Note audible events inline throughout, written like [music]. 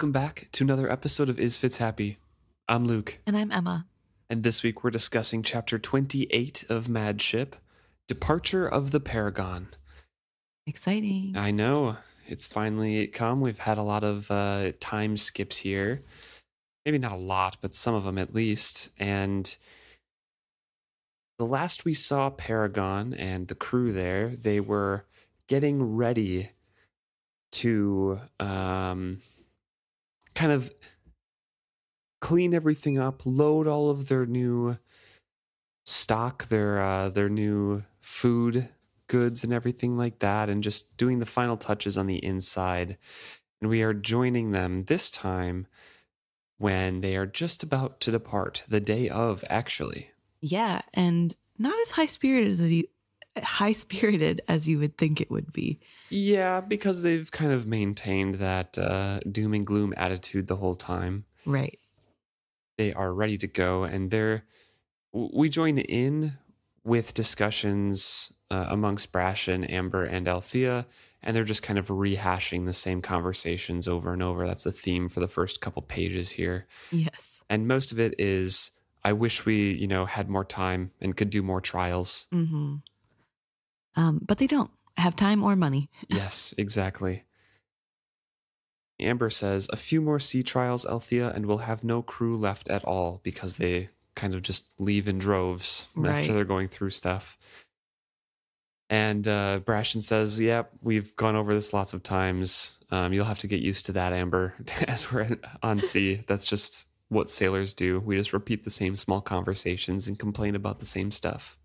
Welcome back to another episode of Is Fitz Happy. I'm Luke, And I'm Emma. and this week we're discussing chapter 28 of Mad Ship Departure of the Paragon. Exciting. I know it's finally come. We've had a lot of uh, time skips here. Maybe not a lot, but some of them at least. And the last we saw Paragon and the crew there, they were getting ready to um, kind of clean everything up, load all of their new stock, their uh, their new food goods and everything like that, and just doing the final touches on the inside. And we are joining them this time when they are just about to depart, the day of, actually. Yeah, and not as high spirited as you high spirited as you would think it would be. Yeah, because they've kind of maintained that uh, doom and gloom attitude the whole time. Right. They are ready to go, and they're. We join in with discussions uh, amongst and Amber, and Althea, and they're just kind of rehashing the same conversations over and over. That's the theme for the first couple pages here. Yes. And most of it is, I wish we, you know, had more time and could do more trials. Mm-hmm. Um, but they don't have time or money. [laughs] yes, exactly. Amber says, a few more sea trials, Althea, and we'll have no crew left at all because they kind of just leave in droves Right. after they're going through stuff. And uh, Brashen says, Yep, we've gone over this lots of times. Um, you'll have to get used to that, Amber, [laughs] as we're on [laughs] sea. That's just what sailors do. We just repeat the same small conversations and complain about the same stuff.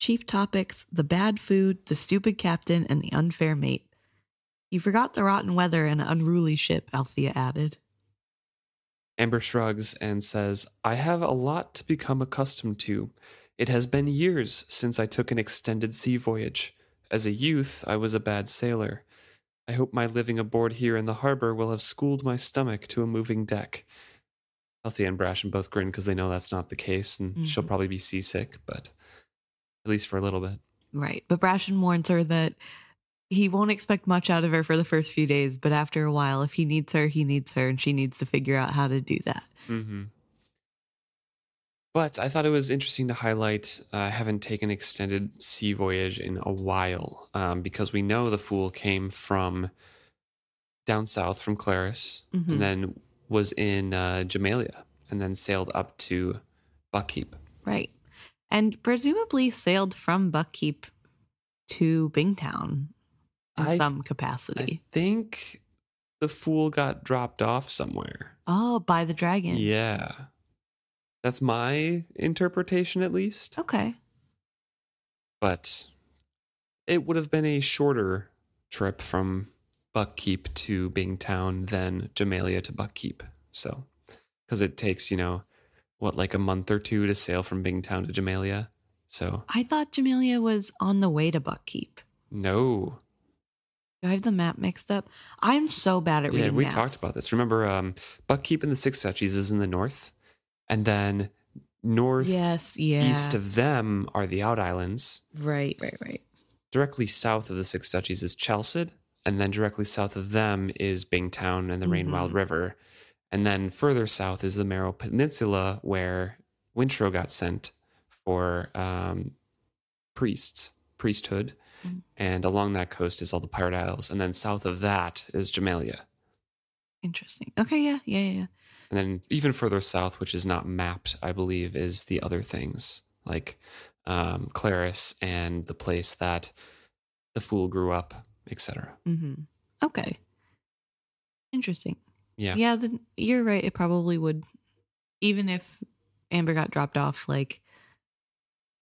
Chief topics the bad food, the stupid captain, and the unfair mate. You forgot the rotten weather and unruly ship, Althea added. Amber shrugs and says, I have a lot to become accustomed to. It has been years since I took an extended sea voyage. As a youth, I was a bad sailor. I hope my living aboard here in the harbor will have schooled my stomach to a moving deck. Althea and Brashen both grin because they know that's not the case, and she'll Mhm. probably be seasick, but at least for a little bit. Right. But Brashen warns her that he won't expect much out of her for the first few days, but after a while, if he needs her, he needs her, and she needs to figure out how to do that. Mm-hmm. But I thought it was interesting to highlight. uh, I haven't taken extended sea voyage in a while um, because we know the fool came from down south from Clerres Mhm. and then was in uh, Jamaillia and then sailed up to Buckkeep. Right. And presumably sailed from Buckkeep to Bingtown in I- some capacity. I think the fool got dropped off somewhere. oh, by the dragon. Yeah. That's my interpretation, at least. Okay. but it would have been a shorter trip from Buckkeep to Bingtown than Jamaillia to Buckkeep. So, because it takes, you know, what, like a month or two to sail from Bingtown to Jamaillia. So, I thought Jamaillia was on the way to Buckkeep. no. Do I have the map mixed up? I'm so bad at Yeah, reading we maps. talked about this. Remember, um, Buckkeep and the Six Duchies is in the north, and then north Yes, yeah. east of them are the Out Islands. Right, right, right. directly south of the Six Duchies is Chalced, and then directly south of them is Bingtown and the Rainwild Mhm. River. And then further south is the Marrow Peninsula, where Wintrow got sent for um, priests, priesthood. Mm. And along that coast is all the Pirate Isles. And then south of that is Jamaillia. Interesting. Okay, yeah, yeah, yeah. yeah. And then even further south, which is not mapped, I believe, is the other things like um, Clerres and the place that the fool grew up, etc. Mm-hmm. Okay. Interesting. Yeah. Yeah, you're right. It probably would, even if Amber got dropped off like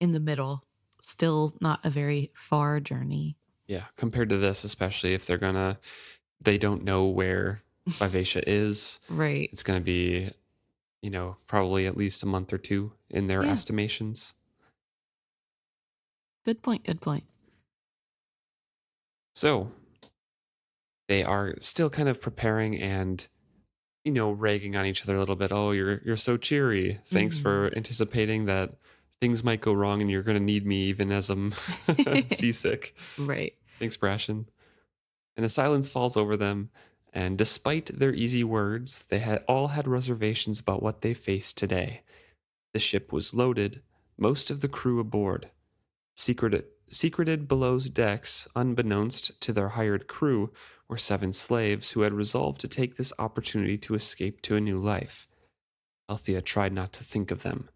in the middle, still not a very far journey. Yeah, compared to this, especially if they're gonna, they don't know where [laughs] Vivacia is. Right. It's gonna be, you know, probably at least a month or two in their Yeah. estimations. Good point. Good point. So they are still kind of preparing and, you know, ragging on each other a little bit. Oh, you're you're so cheery. Thanks mm-hmm. for anticipating that things might go wrong and you're gonna need me even as I'm [laughs] [laughs] seasick. Right. Thanks, Brashen. And a silence falls over them And despite their easy words, they had all had reservations about what they faced today. The ship was loaded, most of the crew aboard. Secreted, secreted below decks, unbeknownst to their hired crew, were seven slaves who had resolved to take this opportunity to escape to a new life. Althea tried not to think of them.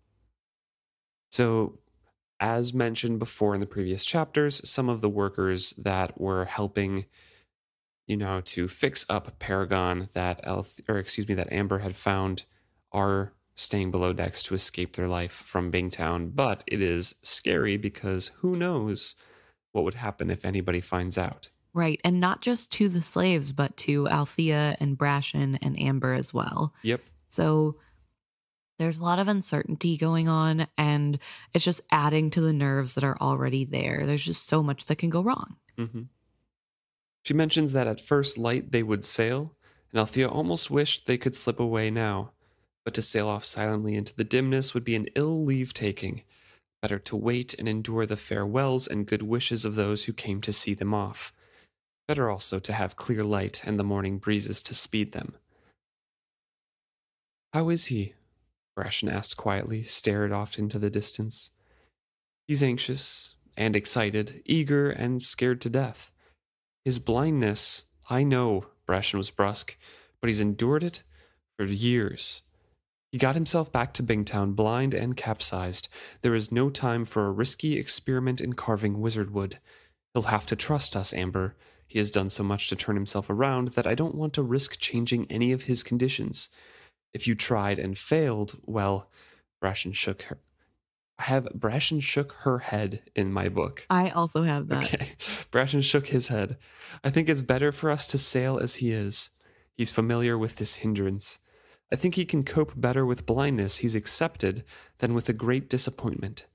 So, as mentioned before in the previous chapters, some of the workers that were helping, you know, to fix up Paragon that Elth or excuse me, that Amber had found are staying below decks to escape their life from Bingtown. But it is scary because who knows what would happen if anybody finds out. Right. And not just to the slaves, but to Althea and Brashen and Amber as well. Yep. So there's a lot of uncertainty going on, and it's just adding to the nerves that are already there. There's just so much that can go wrong. hmm She mentions that at first light they would sail, and Althea almost wished they could slip away now. But to sail off silently into the dimness would be an ill leave taking. Better to wait and endure the farewells and good wishes of those who came to see them off. Better also to have clear light and the morning breezes to speed them. How is he? Brashen asked quietly, stared off into the distance. He's anxious and excited, eager and scared to death. His blindness, I know, Brashen was brusque, but he's endured it for years. He got himself back to Bingtown blind and capsized. There is no time for a risky experiment in carving wizard wood. He'll have to trust us, Amber. He has done so much to turn himself around that I don't want to risk changing any of his conditions. If you tried and failed, well, Brashen shook her. I have Brashen shook her head in my book. I also have that. Okay. Brashen shook his head. I think it's better for us to sail as he is. He's familiar with this hindrance. I think he can cope better with blindness he's accepted than with a great disappointment.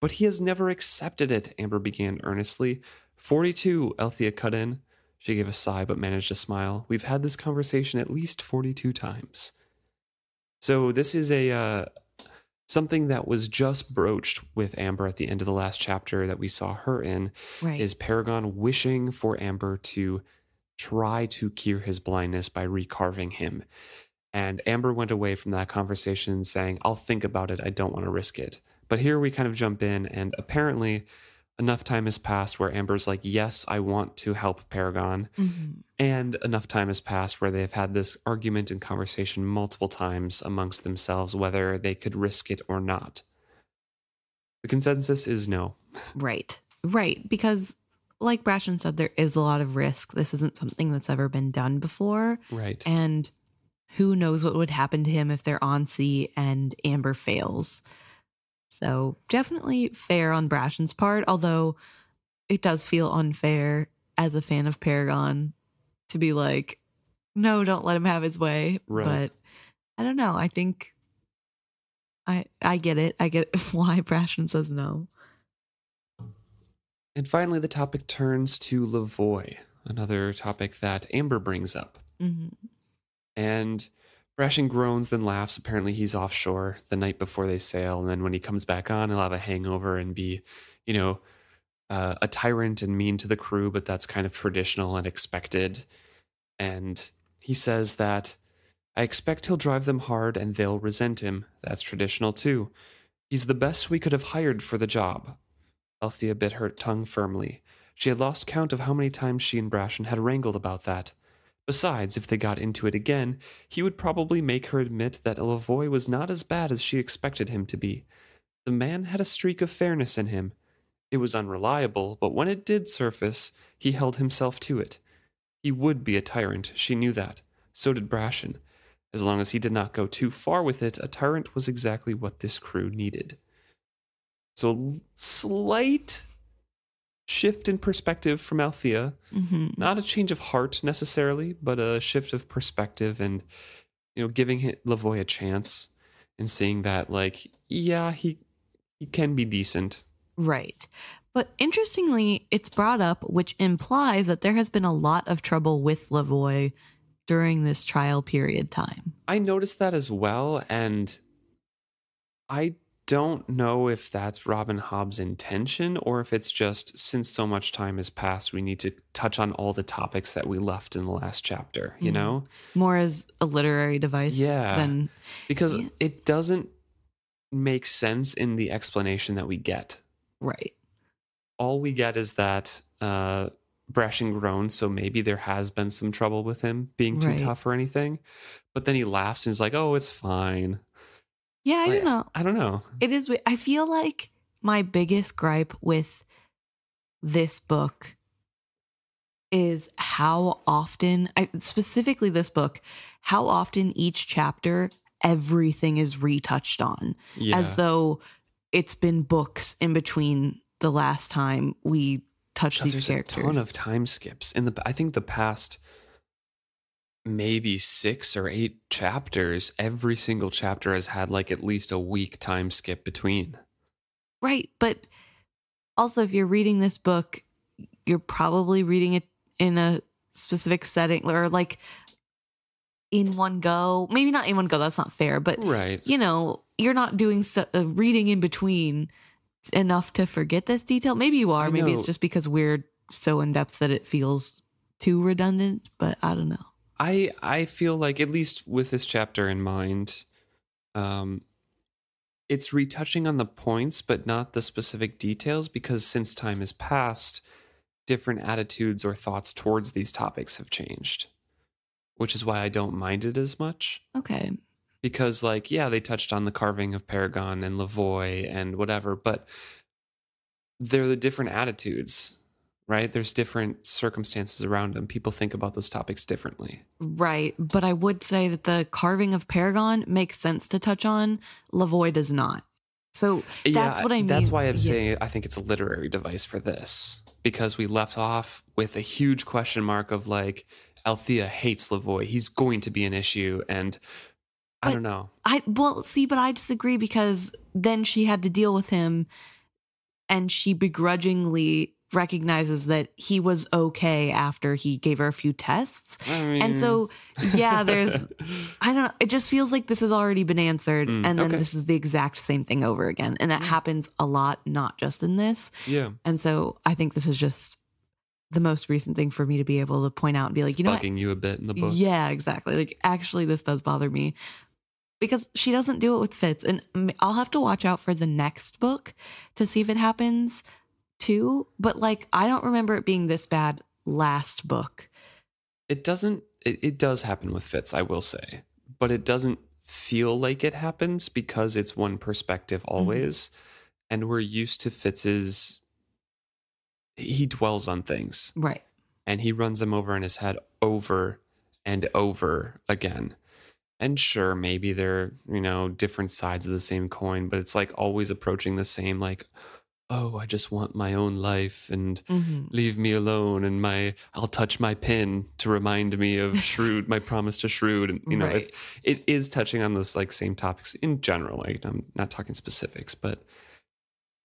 But he has never accepted it, Amber began earnestly. Forty two, Althea cut in. She gave a sigh but managed to smile. We've had this conversation at least forty two times. So this is a uh, something that was just broached with Amber at the end of the last chapter that we saw her in Right. is Paragon wishing for Amber to try to cure his blindness by recarving him. And Amber went away from that conversation saying, I'll think about it. I don't want to risk it. But here we kind of jump in, and apparently enough time has passed where Amber's like, Yes, I want to help Paragon. Mhm. And enough time has passed where they've had this argument and conversation multiple times amongst themselves whether they could risk it or not. The consensus is no. Right. Right. Because, like Brashen said, there is a lot of risk. This isn't something that's ever been done before. Right. And who knows what would happen to him if they're on sea and Amber fails. So, definitely fair on Brashen's part, although it does feel unfair as a fan of Paragon to be like, no, don't let him have his way. Right. But I don't know. I think I I get it. I get [laughs] why Brashen says no. And finally, the topic turns to Lavoy, another topic that Amber brings up. hmm And Brashen groans, then laughs. Apparently, he's offshore the night before they sail. And then when he comes back on, he'll have a hangover and be, you know, uh, a tyrant and mean to the crew, but that's kind of traditional and expected. And he says that I expect he'll drive them hard and they'll resent him. That's traditional too. He's the best we could have hired for the job. Althea bit her tongue firmly. She had lost count of how many times she and Brashen had wrangled about that. Besides, if they got into it again, he would probably make her admit that Lavoy was not as bad as she expected him to be. The man had a streak of fairness in him. It was unreliable, but when it did surface, he held himself to it. He would be a tyrant, she knew that. So did Brashen. As long as he did not go too far with it, a tyrant was exactly what this crew needed. So, slight shift in perspective from Althea hmm not a change of heart necessarily, but a shift of perspective and you know giving Lavoy a chance and seeing that like yeah he he can be decent. Right. But interestingly, it's brought up, which implies that there has been a lot of trouble with Lavoy during this trial period time. I noticed that as well, and I don't know if that's Robin Hobb's intention or if it's just since so much time has passed, we need to touch on all the topics that we left in the last chapter, you Mhm. know? More as a literary device Yeah. than Because Yeah. it doesn't make sense in the explanation that we get. right. All we get is that uh, Brashen groans, so maybe there has been some trouble with him being too Right. tough or anything. But then he laughs and is like, oh, it's fine. Yeah, I Like, don't know. I don't know. It is. I feel like my biggest gripe with this book is how often, I, specifically this book, how often each chapter everything is retouched on, Yeah. as though it's been books in between the last time we touched these there's characters. a ton of time skips in the. I think the past maybe six or eight chapters. Every single chapter has had like at least a week time skip between. Right. But also, if you're reading this book, you're probably reading it in a specific setting or like in one go. Maybe not in one go. That's not fair. But, Right. you know, you're not doing so, uh, reading in between enough to forget this detail. Maybe you are. Maybe it's just because we're so in depth that it feels too redundant. But I don't know. I I feel like at least with this chapter in mind, um, it's retouching on the points, but not the specific details because since time has passed, different attitudes or thoughts towards these topics have changed, which is why I don't mind it as much. Okay. Because like yeah, they touched on the carving of Paragon and Lavoy and whatever, but they're the different attitudes. Right? There's different circumstances around them. People think about those topics differently. Right. But I would say that the carving of Paragon makes sense to touch on. Lavoy does not. So that's what I mean. That's why I'm Yeah. saying I think it's a literary device for this because we left off with a huge question mark of like Althea hates Lavoy. He's going to be an issue, and I But- don't know. I well see, but I disagree because then she had to deal with him, and she begrudgingly recognizes that he was okay after he gave her a few tests. I mean, And so, yeah, there's [laughs] I don't know. It just feels like this has already been answered, Mm, and then okay. this is the exact same thing over again, and that happens a lot, not just in this. yeah, And so, I think this is just the most recent thing for me to be able to point out and be like, you know, what? bugging you a bit in the book. Yeah, exactly. Like, actually, this does bother me because she doesn't do it with Fitz. And I'll have to watch out for the next book to see if it happens too. But, like, I don't remember it being this bad last book. It doesn't. It, it does happen with Fitz, I will say, but it doesn't feel like it happens because it's one perspective Mm-hmm. always, and we're used to Fitz's. He dwells on things. Right. and he runs them over in his head over and over again. And sure, maybe they're, you know, different sides of the same coin, but it's like always approaching the same, like, oh, I just want my own life and hmm leave me alone. And my, I'll touch my pin to remind me of [laughs] Shrewd, my promise to Shrewd. And, you know, Right. it's, it is touching on those like same topics in general. Like, I'm not talking specifics, but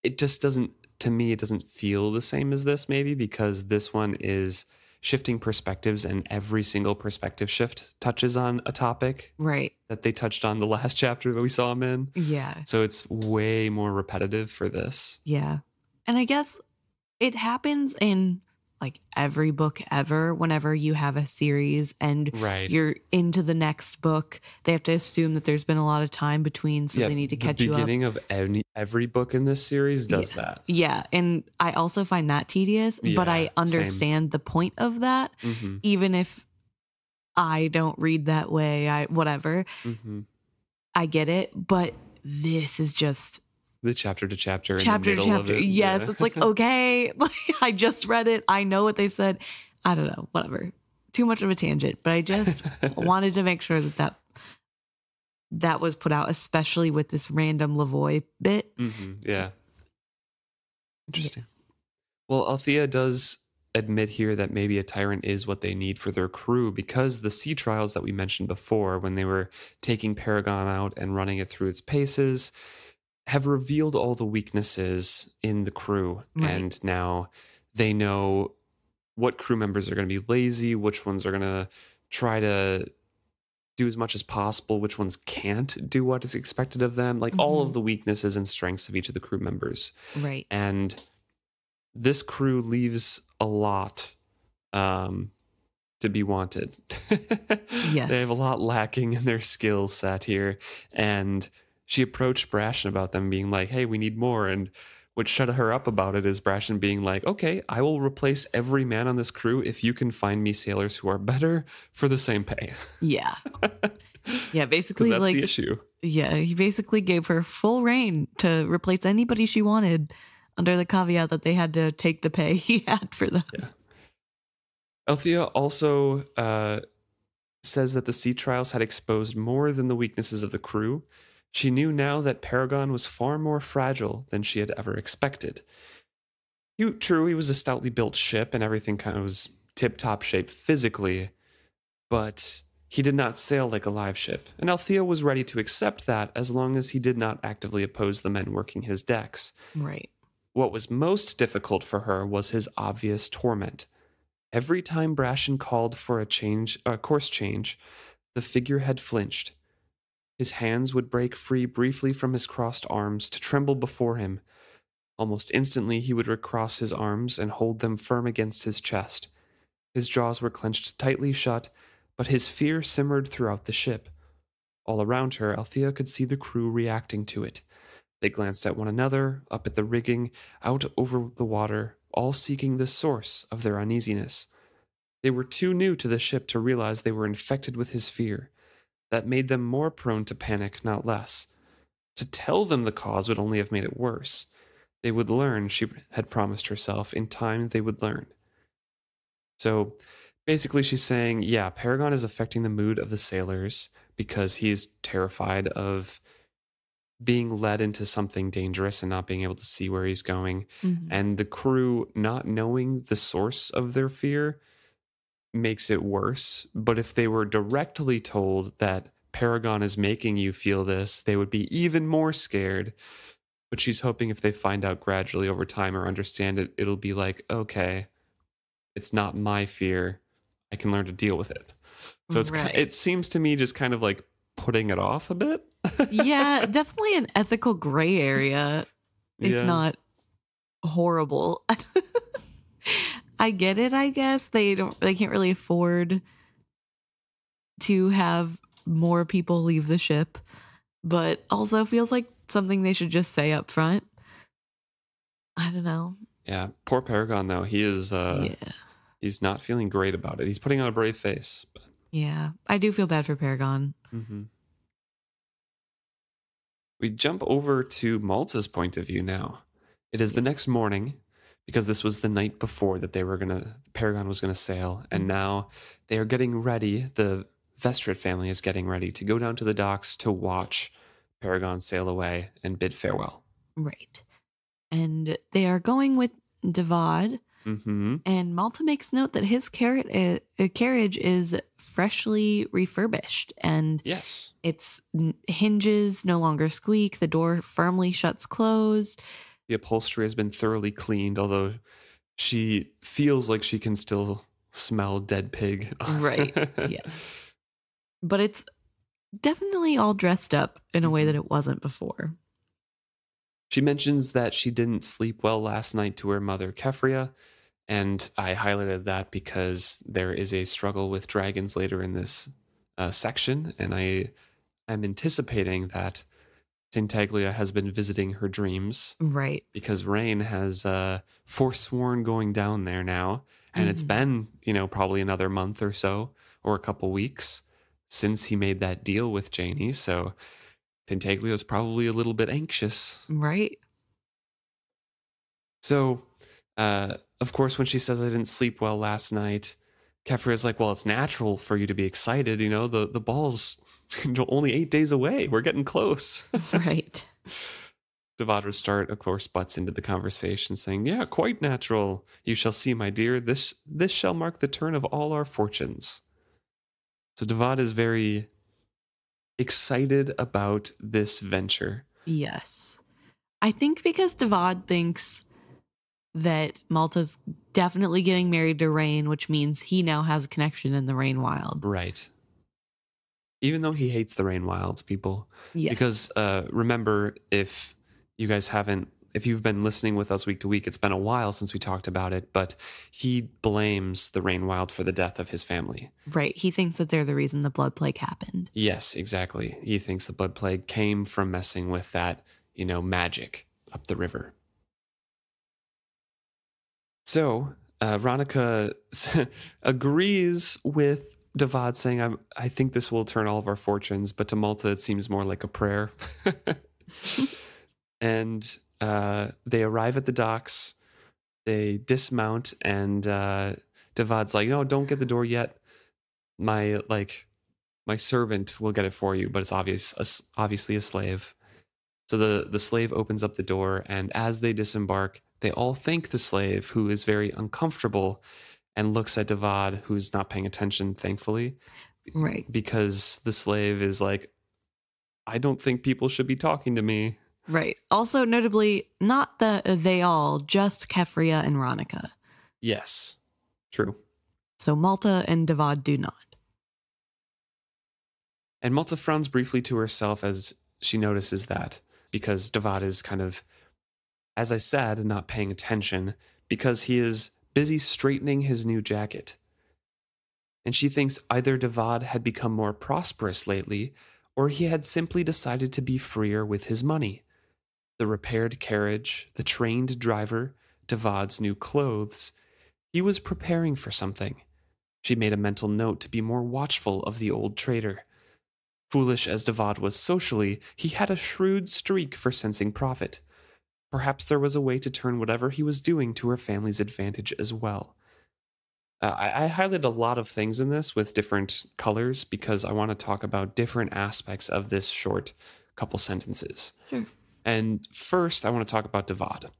it just doesn't, to me, it doesn't feel the same as this, maybe because this one is shifting perspectives and every single perspective shift touches on a topic Right. that they touched on the [laughs] last chapter that we saw him in. Yeah. So it's way more repetitive for this. Yeah. And I guess it happens in like every book ever whenever you have a series and Right. you're into the next book they have to assume that there's been a lot of time between so they need to catch you up beginning of any, every book in this series does that. yeah and i also find that tedious but Yeah, i same. understand the point of that hmm even if i don't read that way i whatever hmm i get it but this is just The chapter to chapter, chapter to chapter it. yes Yeah. it's like [laughs] okay [laughs] like, i just read it i know what they said i don't know whatever too much of a tangent but i just [laughs] wanted to make sure that that that was put out, especially with this random Lavoy bit. hmm Yeah. Interesting. Well, Althea does admit here that maybe a tyrant is what they need for their crew because the sea trials that we mentioned before, when they were taking Paragon out and running it through its paces, have revealed all the weaknesses in the crew. Right. And now they know what crew members are going to be lazy, which ones are going to try to do as much as possible, which ones can't do what is expected of them, like all Mhm. of the weaknesses and strengths of each of the crew members. Right. And this crew leaves a lot um, to be wanted. Yes. [laughs] They have a lot lacking in their skill set here. And she approached Brashen about them being like, hey, we need more. And what shut her up about it is Brashen being like, okay, I will replace every man on this crew if you can find me sailors who are better for the same pay. Yeah. [laughs] yeah, basically that's like the issue. yeah, he basically gave her full reign to replace anybody she wanted under the caveat that they had to take the pay [laughs] he had for them. Althea also uh, says that the sea trials had exposed more than the weaknesses of the crew. She knew now that Paragon was far more fragile than she had ever expected. You, true, he was a stoutly built ship and everything kind of was tip top shape physically, but he did not sail like a live ship, and Althea was ready to accept that as long as he did not actively oppose the men working his decks. Right. What was most difficult for her was his obvious torment. Every time Brashen called for a change, a course change, the figurehead flinched. His hands would break free briefly from his crossed arms to tremble before him. Almost instantly, he would recross his arms and hold them firm against his chest. His jaws were clenched tightly shut, but his fear simmered throughout the ship. All around her, Althea could see the crew reacting to it. They glanced at one another, up at the rigging, out over the water, all seeking the source of their uneasiness. They were too new to the ship to realize they were infected with his fear. That made them more prone to panic, not less. To tell them the cause would only have made it worse. They would learn, she had promised herself. In time, they would learn. So basically, she's saying, yeah, Paragon is affecting the mood of the sailors because he's terrified of being led into something dangerous and not being able to see where he's going. Mhm. And the crew not knowing the source of their fear makes it worse. But if they were directly told that Paragon is making you feel this, they would be even more scared. But she's hoping if they find out gradually over time or understand it, it'll be like, okay, it's not my fear. I can learn to deal with it. So it's right. it seems to me just kind of like putting it off a bit. yeah, [laughs] definitely an ethical gray area, if Yeah. not horrible. [laughs] I get it, I guess. They don't they can't really afford to have more people leave the ship, but also feels like something they should just say up front. I don't know. Yeah, poor Paragon though. He is uh yeah. he's not feeling great about it. He's putting on a brave face. But, Yeah. I do feel bad for Paragon. Mhm. We jump over to Malta's point of view now. It is the next morning because this was the night before that they were gonna Paragon was gonna sail, and now they are getting ready. The Vestrit family is getting ready to go down to the docks to watch Paragon sail away and bid farewell. Right. And they are going with Devad. hmm And Malta makes note that his carrot, uh, carriage is freshly refurbished and Yes. its hinges no longer squeak. The door firmly shuts closed. The upholstery has been thoroughly cleaned, although she feels like she can still smell dead pig. Right, yeah. [laughs] But it's definitely all dressed up in a way that it wasn't before. She mentions that she didn't sleep well last night to her mother, Keffria, and I highlighted that because there is a struggle with dragons later in this uh, section, and I am anticipating that Tintaglia has been visiting her dreams Right. because Reyn has uh, forsworn going down there now, and it's Mhm. been you know probably another month or so or a couple weeks since he made that deal with Jani, so Tintaglia is probably a little bit anxious. Right. So, uh, of course, when she says I didn't sleep well last night, Keffria is like, "Well, it's natural for you to be excited. You know, the the ball's [laughs] only eight days away. We're getting close." [laughs] Right. Davad Restart, of course, butts into the conversation, saying, "Yeah, quite natural. You shall see, my dear. This this shall mark the turn of all our fortunes." So Devad is very excited about this venture. Yes. I think because Devad thinks that Malta's definitely getting married to Reyn, which means he now has a connection in the Rain Wild. Right. Even though he hates the rain wilds, people. Yes. Because uh, remember, if you guys haven't, if you've been listening with us week to week, it's been a while since we talked about it, but he blames the rain wild for the death of his family. right. He thinks that they're the reason the blood plague happened. Yes, exactly. He thinks the blood plague came from messing with that, you know, magic up the river. So, uh, Ronica [laughs] agrees with Devad saying, I'm, I think this will turn all of our fortunes, but to Malta, it seems more like a prayer. [laughs] and uh, they arrive at the docks. They dismount, and uh, Devad's like, "No, don't get the door yet. My like, my servant will get it for you, but it's obvious, a obviously a slave." So the the slave opens up the door, and as they disembark, they all thank the slave, who is very uncomfortable, and looks at Devad, who's not paying attention, thankfully, Right. because the slave is like, "I don't think people should be talking to me." Right. Also, notably, not the uh, they all, just Keffria and Ronica. Yes, true. So Malta and Devad do not. And Malta frowns briefly to herself as she notices that, because Devad is kind of, as I said, not paying attention, because he is busy straightening his new jacket. And she thinks either Devad had become more prosperous lately, or he had simply decided to be freer with his money. The repaired carriage, the trained driver, Devad's new clothes, he was preparing for something. She made a mental note to be more watchful of the old trader. Foolish as Devad was socially, he had a shrewd streak for sensing profit. Perhaps there was a way to turn whatever he was doing to her family's advantage as well. Uh, I, I highlighted a lot of things in this with different colors because I want to talk about different aspects of this short couple sentences. Sure. And first, I want to talk about Devad.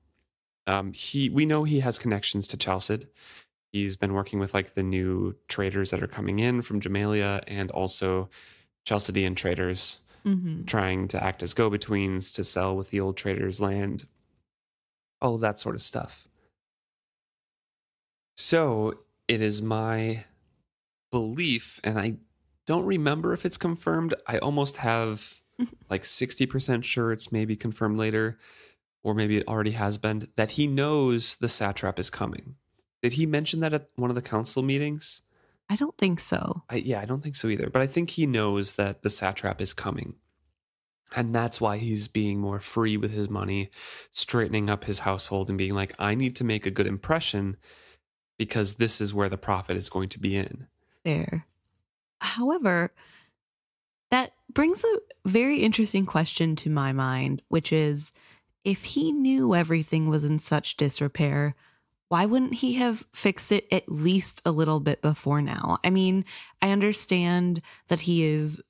Um, he, we know he has connections to Chalced. He's been working with like the new traders that are coming in from Jamaillia and also Chalcedean traders hmm trying to act as go betweens to sell with the old traders' land, all of that sort of stuff. So it is my belief, and I don't remember if it's confirmed. I almost have [laughs] like 60% sure it's maybe confirmed later, or maybe it already has been, that he knows the satrap is coming. Did he mention that at one of the council meetings? I don't think so. I, yeah, I don't think so either. But I think he knows that the satrap is coming. And that's why he's being more free with his money, straightening up his household and being like, I need to make a good impression because this is where the profit is going to be in. There. However, that brings a very interesting question to my mind, which is if he knew everything was in such disrepair, why wouldn't he have fixed it at least a little bit before now? I mean, I understand that he is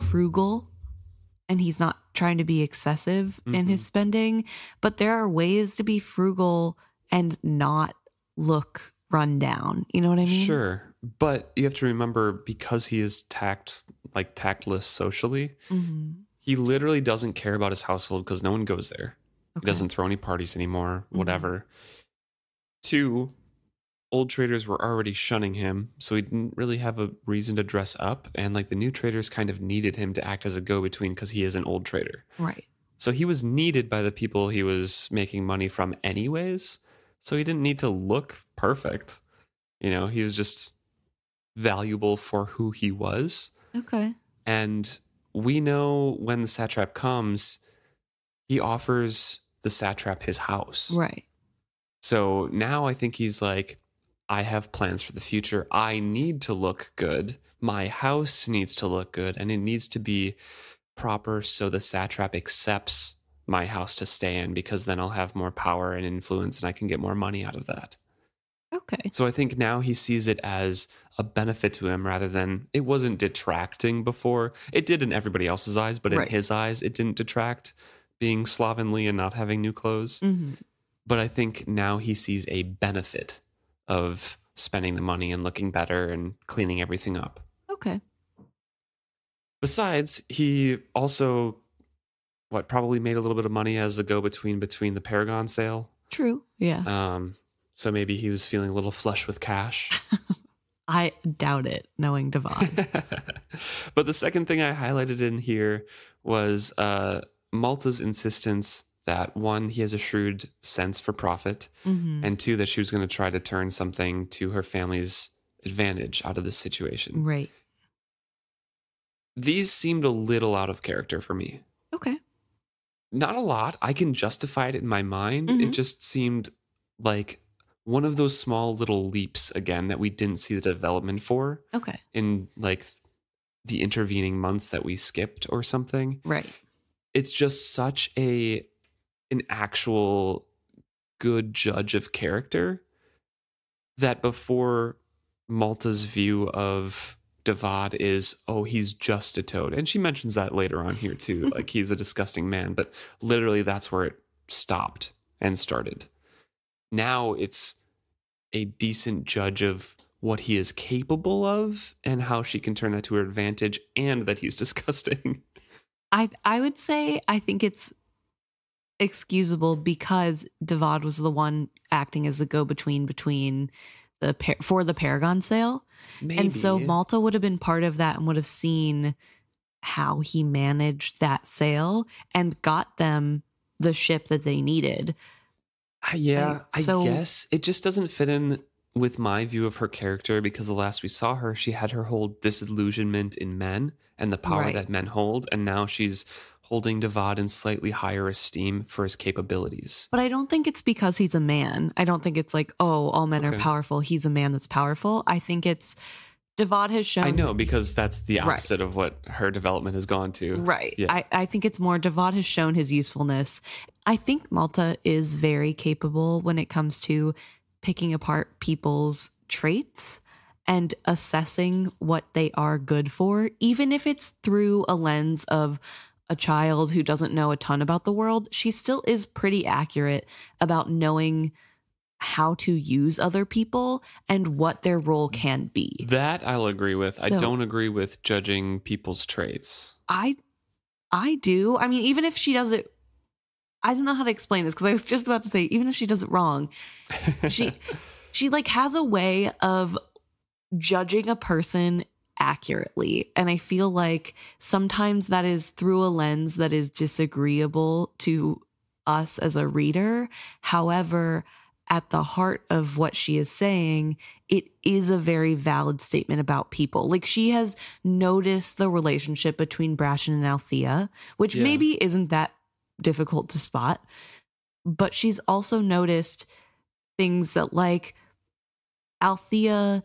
frugal and he's not trying to be excessive in his spending, but there are ways to be frugal and not look run down. You know what I mean? Sure. But you have to remember because he is tact like tactless socially, hmm he literally doesn't care about his household because no one goes there. He doesn't throw any parties anymore, Mhm. whatever. Two, old traders were already shunning him, so he didn't really have a reason to dress up. And like the new traders kind of needed him to act as a go between because he is an old trader. Right. So he was needed by the people he was making money from, anyways. So he didn't need to look perfect. You know, he was just valuable for who he was. Okay. And we know when the satrap comes, he offers the satrap his house. Right. So now I think he's like, I have plans for the future. I need to look good. My house needs to look good and it needs to be proper so the satrap accepts my house to stay in because then I'll have more power and influence and I can get more money out of that. Okay. So I think now he sees it as a benefit to him rather than it wasn't detracting before. It did in everybody else's eyes, but in Right. his eyes, it didn't detract being slovenly and not having new clothes. hmm But I think now he sees a benefit of spending the money and looking better and cleaning everything up. Okay. Besides, he also what probably made a little bit of money as a go between between the Paragon sale. True. Yeah. Um, so maybe he was feeling a little flush with cash. [laughs] I doubt it, knowing Devad. [laughs] but the second thing I highlighted in here was uh, Malta's insistence that one, he has a shrewd sense for profit, Mhm. and two, that she was going to try to turn something to her family's advantage out of this situation. Right. These seemed a little out of character for me. Okay. Not a lot. I can justify it in my mind. It Mhm. just seemed like one of those small little leaps again that we didn't see the development for Okay. in like the intervening months that we skipped or something. Right. It's just such a an actual good judge of character that before Malta's view of Devad is, oh, he's just a toad. And she mentions that later on here too. [laughs] like he's a disgusting man. But literally that's where it stopped and started. Now it's a decent judge of what he is capable of and how she can turn that to her advantage and that he's [laughs] disgusting. I I would say I think it's excusable because Devad was the one acting as the go between between the for the Paragon sale, and so Malta would have been part of that and would have seen how he managed that sale and got them the ship that they needed. Uh, yeah, I so- guess it just doesn't fit in with my view of her character because the last we saw her, she had her whole disillusionment in men and the power Right. that men hold, and now she's holding Devad in slightly higher esteem for his capabilities. But I don't think it's because he's a man. I don't think it's like, oh, all men are powerful. He's a man that's powerful. I think it's Devad has shown I know because that's the Right. opposite of what her development has gone to. Right. Yeah. I, I think it's more Devad has shown his usefulness. I think Malta is very capable when it comes to picking apart people's traits and assessing what they are good for, even if it's through a lens of a child who doesn't know a ton about the world. She still is pretty accurate about knowing how to use other people and what their role can be. That I'll agree with. I don't agree with judging people's traits. I I do. I mean, even if she does it I don't know how to explain this because I was just about to say, even if she does it wrong, she [laughs] she like has a way of judging a person accurately. And I feel like sometimes that is through a lens that is disagreeable to us as a reader. However, at the heart of what she is saying, it is a very valid statement about people. Like she has noticed the relationship between Brashen and Althea, which Yeah. maybe isn't that difficult to spot. But she's also noticed things that, like, Althea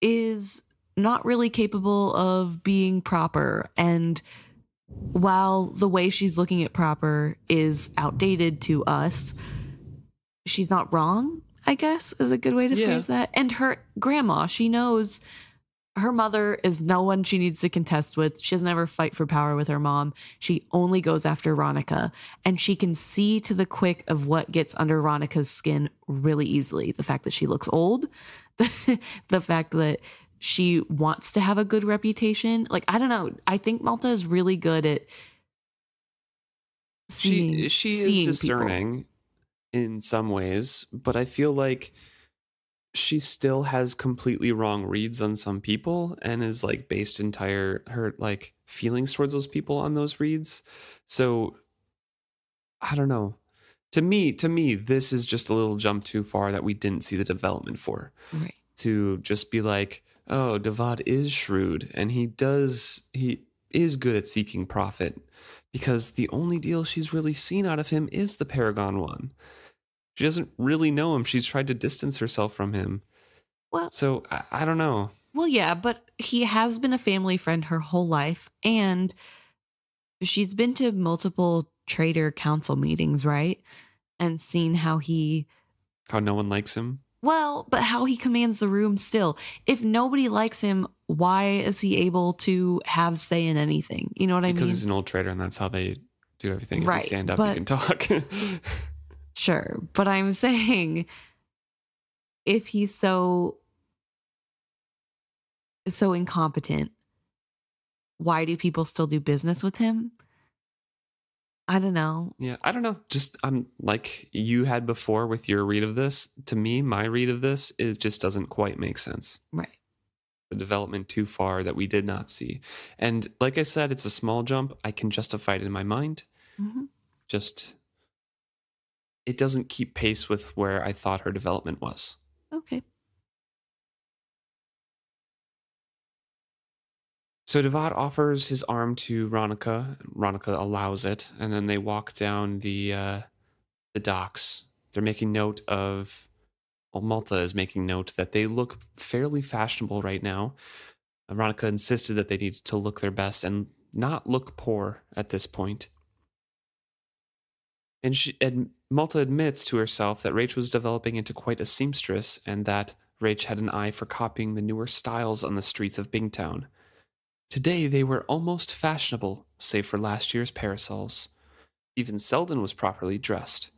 is not really capable of being proper. And while the way she's looking at proper is outdated to us, she's not wrong, I guess, is a good way to Yeah. phrase that. And her grandma, she knows her mother is no one she needs to contest with. She doesn't ever fight for power with her mom. She only goes after Ronica. And she can see to the quick of what gets under Ronica's skin really easily. The fact that she looks old, [laughs] the fact that she wants to have a good reputation. Like, I don't know. I think Malta is really good at seeing, she she is people. discerning in some ways, but I feel like she still has completely wrong reads on some people and is like based entire her like feelings towards those people on those reads. So I don't know. To me, to me, this is just a little jump too far that we didn't see the development for. Right. To just be like, oh, Devad is shrewd and he does he is good at seeking profit because the only deal she's really seen out of him is the Paragon one. She doesn't really know him. She's tried to distance herself from him. Well, So I, I don't know. Well, yeah, but he has been a family friend her whole life, and she's been to multiple trader council meetings, right? And seen how he, How no one likes him. Well, but how he commands the room still. If nobody likes him, why is he able to have say in anything? You know what I because mean? Because he's an old trader and that's how they do everything. If Right, you stand up, but- you can talk. [laughs] Sure, but I'm saying if he's so so incompetent, why do people still do business with him? I don't know. Yeah, I don't know. Just I'm like you had before with your read of this. To me, my read of this is just doesn't quite make sense. Right. The development too far that we did not see. And like I said, it's a small jump. I can justify it in my mind. hmm Just it doesn't keep pace with where I thought her development was. Okay. So Davad offers his arm to Ronica. Ronica allows it, and then they walk down the uh, the docks. They're making note of. Well, Malta is making note that they look fairly fashionable right now. Ronica insisted that they needed to look their best and not look poor at this point. And she and Malta admits to herself that Rache was developing into quite a seamstress, and that Rache had an eye for copying the newer styles on the streets of Bingtown. Today they were almost fashionable, save for last year's parasols. Even Selden was properly dressed.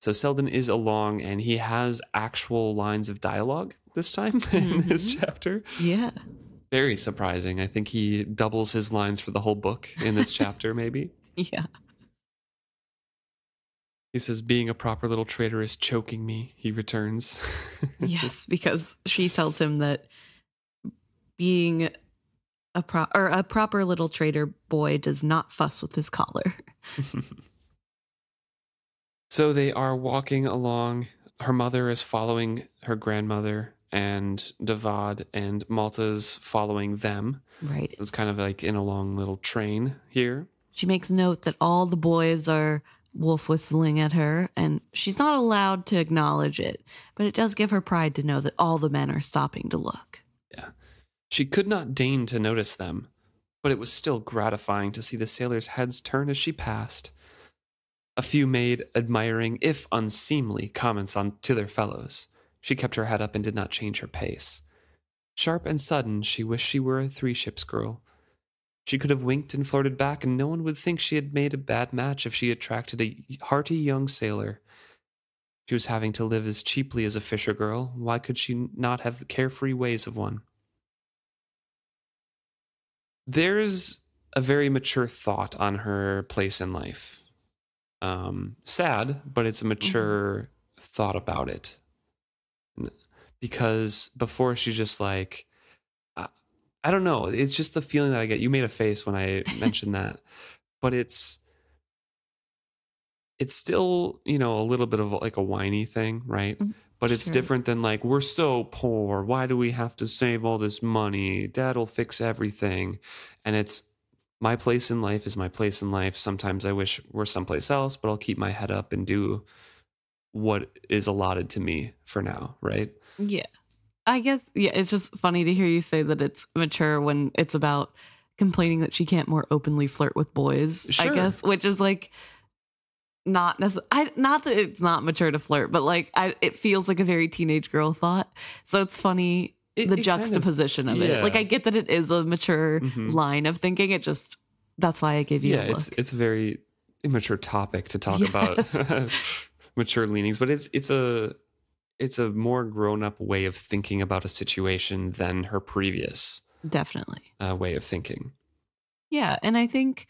So Selden is along and he has actual lines of dialogue this time [laughs] in this Mhm. chapter. Yeah. Very surprising. I think he doubles his lines for the whole book in this [laughs] chapter, maybe. Yeah. He says, Being a proper little trader is choking me, he returns. [laughs] Yes, because she tells him that being a pro or a proper little trader boy does not fuss with his collar. [laughs] so they are walking along. Her mother is following her grandmother, and Davad and Malta's following them. Right. It was kind of like in a long little train here. She makes note that all the boys are wolf whistling at her, and she's not allowed to acknowledge it, but it does give her pride to know that all the men are stopping to look. She could not deign to notice them, but it was still gratifying to see the sailors' heads turn as she passed. A few made admiring, if unseemly, comments on to their fellows. She kept her head up and did not change her pace. Sharp and sudden, she wished she were a three ships girl. She could have winked and flirted back, and no one would think she had made a bad match if she attracted a hearty young sailor. She was having to live as cheaply as a fisher girl. Why could she not have the carefree ways of one? There's a very mature thought on her place in life. Um, sad, but it's a mature thought about it. Because before she's just like, I, I don't know. It's just the feeling that I get. You made a face when I [laughs] mentioned that, but it's it's still you know a little bit of like a whiny thing, right? Mm, But it's sure. different than like we're so poor. Why do we have to save all this money? Dad'll fix everything, and it's my place in life is my place in life. Sometimes I wish we're someplace else, but I'll keep my head up and do what is allotted to me for now, right? Yeah. I guess, yeah, it's just funny to hear you say that it's mature when it's about complaining that she can't more openly flirt with boys, Sure. I guess, which is like not necessarily, not that it's not mature to flirt, but like I, it feels like a very teenage girl thought. So it's funny It- the it kind of- juxtaposition of, it. Like. I get that it is a mature Mhm. line of thinking. It just, that's why I gave you yeah, it's it's a very immature topic to talk Yes. about [laughs] mature leanings, but it's it's a it's a more grown up way of thinking about a situation than her previous Definitely. uh, way of thinking. Yeah, and I think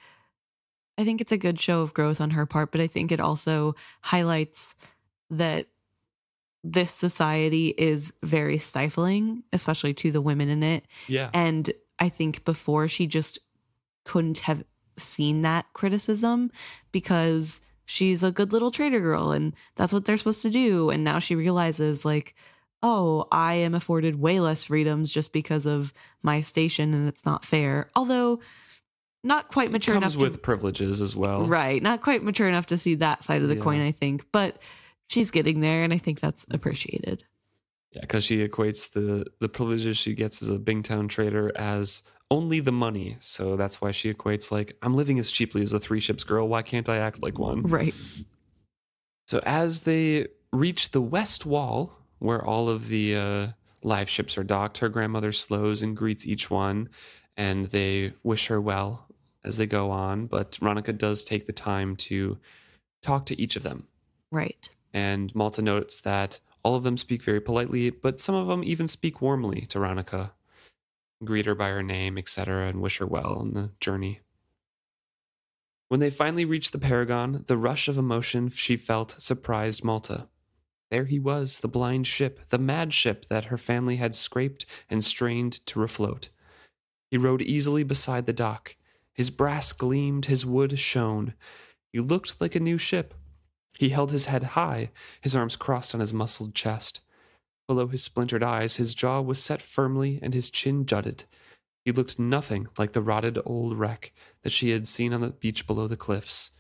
I think it's a good show of growth on her part, but I think it also highlights that this society is very stifling, especially to the women in it. Yeah, And I think before she just couldn't have seen that criticism because she's a good little trader girl and that's what they're supposed to do. And now she realizes, like, oh, I am afforded way less freedoms just because of my station and it's not fair. Although, not quite mature comes enough with to. privileges as well. Right. Not quite mature enough to see that side of the Yeah. coin, I think. But she's getting there and I think that's appreciated. Yeah, because she equates the the privileges she gets as a Bingtown trader as only the money. So that's why she equates like I'm living as cheaply as a three ships girl. Why can't I act like one? Right. So as they reach the west wall, where all of the uh, live ships are docked, her grandmother slows and greets each one, and they wish her well as they go on. But Ronica does take the time to talk to each of them. Right. And Malta notes that all of them speak very politely, but some of them even speak warmly to Ronica, greet her by her name, etc., and wish her well on the journey. When they finally reached the Paragon, the rush of emotion she felt surprised Malta. There he was, the blind ship, the mad ship that her family had scraped and strained to refloat. He rode easily beside the dock. His brass gleamed, his wood shone. He looked like a new ship. He held his head high, his arms crossed on his muscled chest. Below his splintered eyes, his jaw was set firmly and his chin jutted. He looked nothing like the rotted old wreck that she had seen on the beach below the cliffs.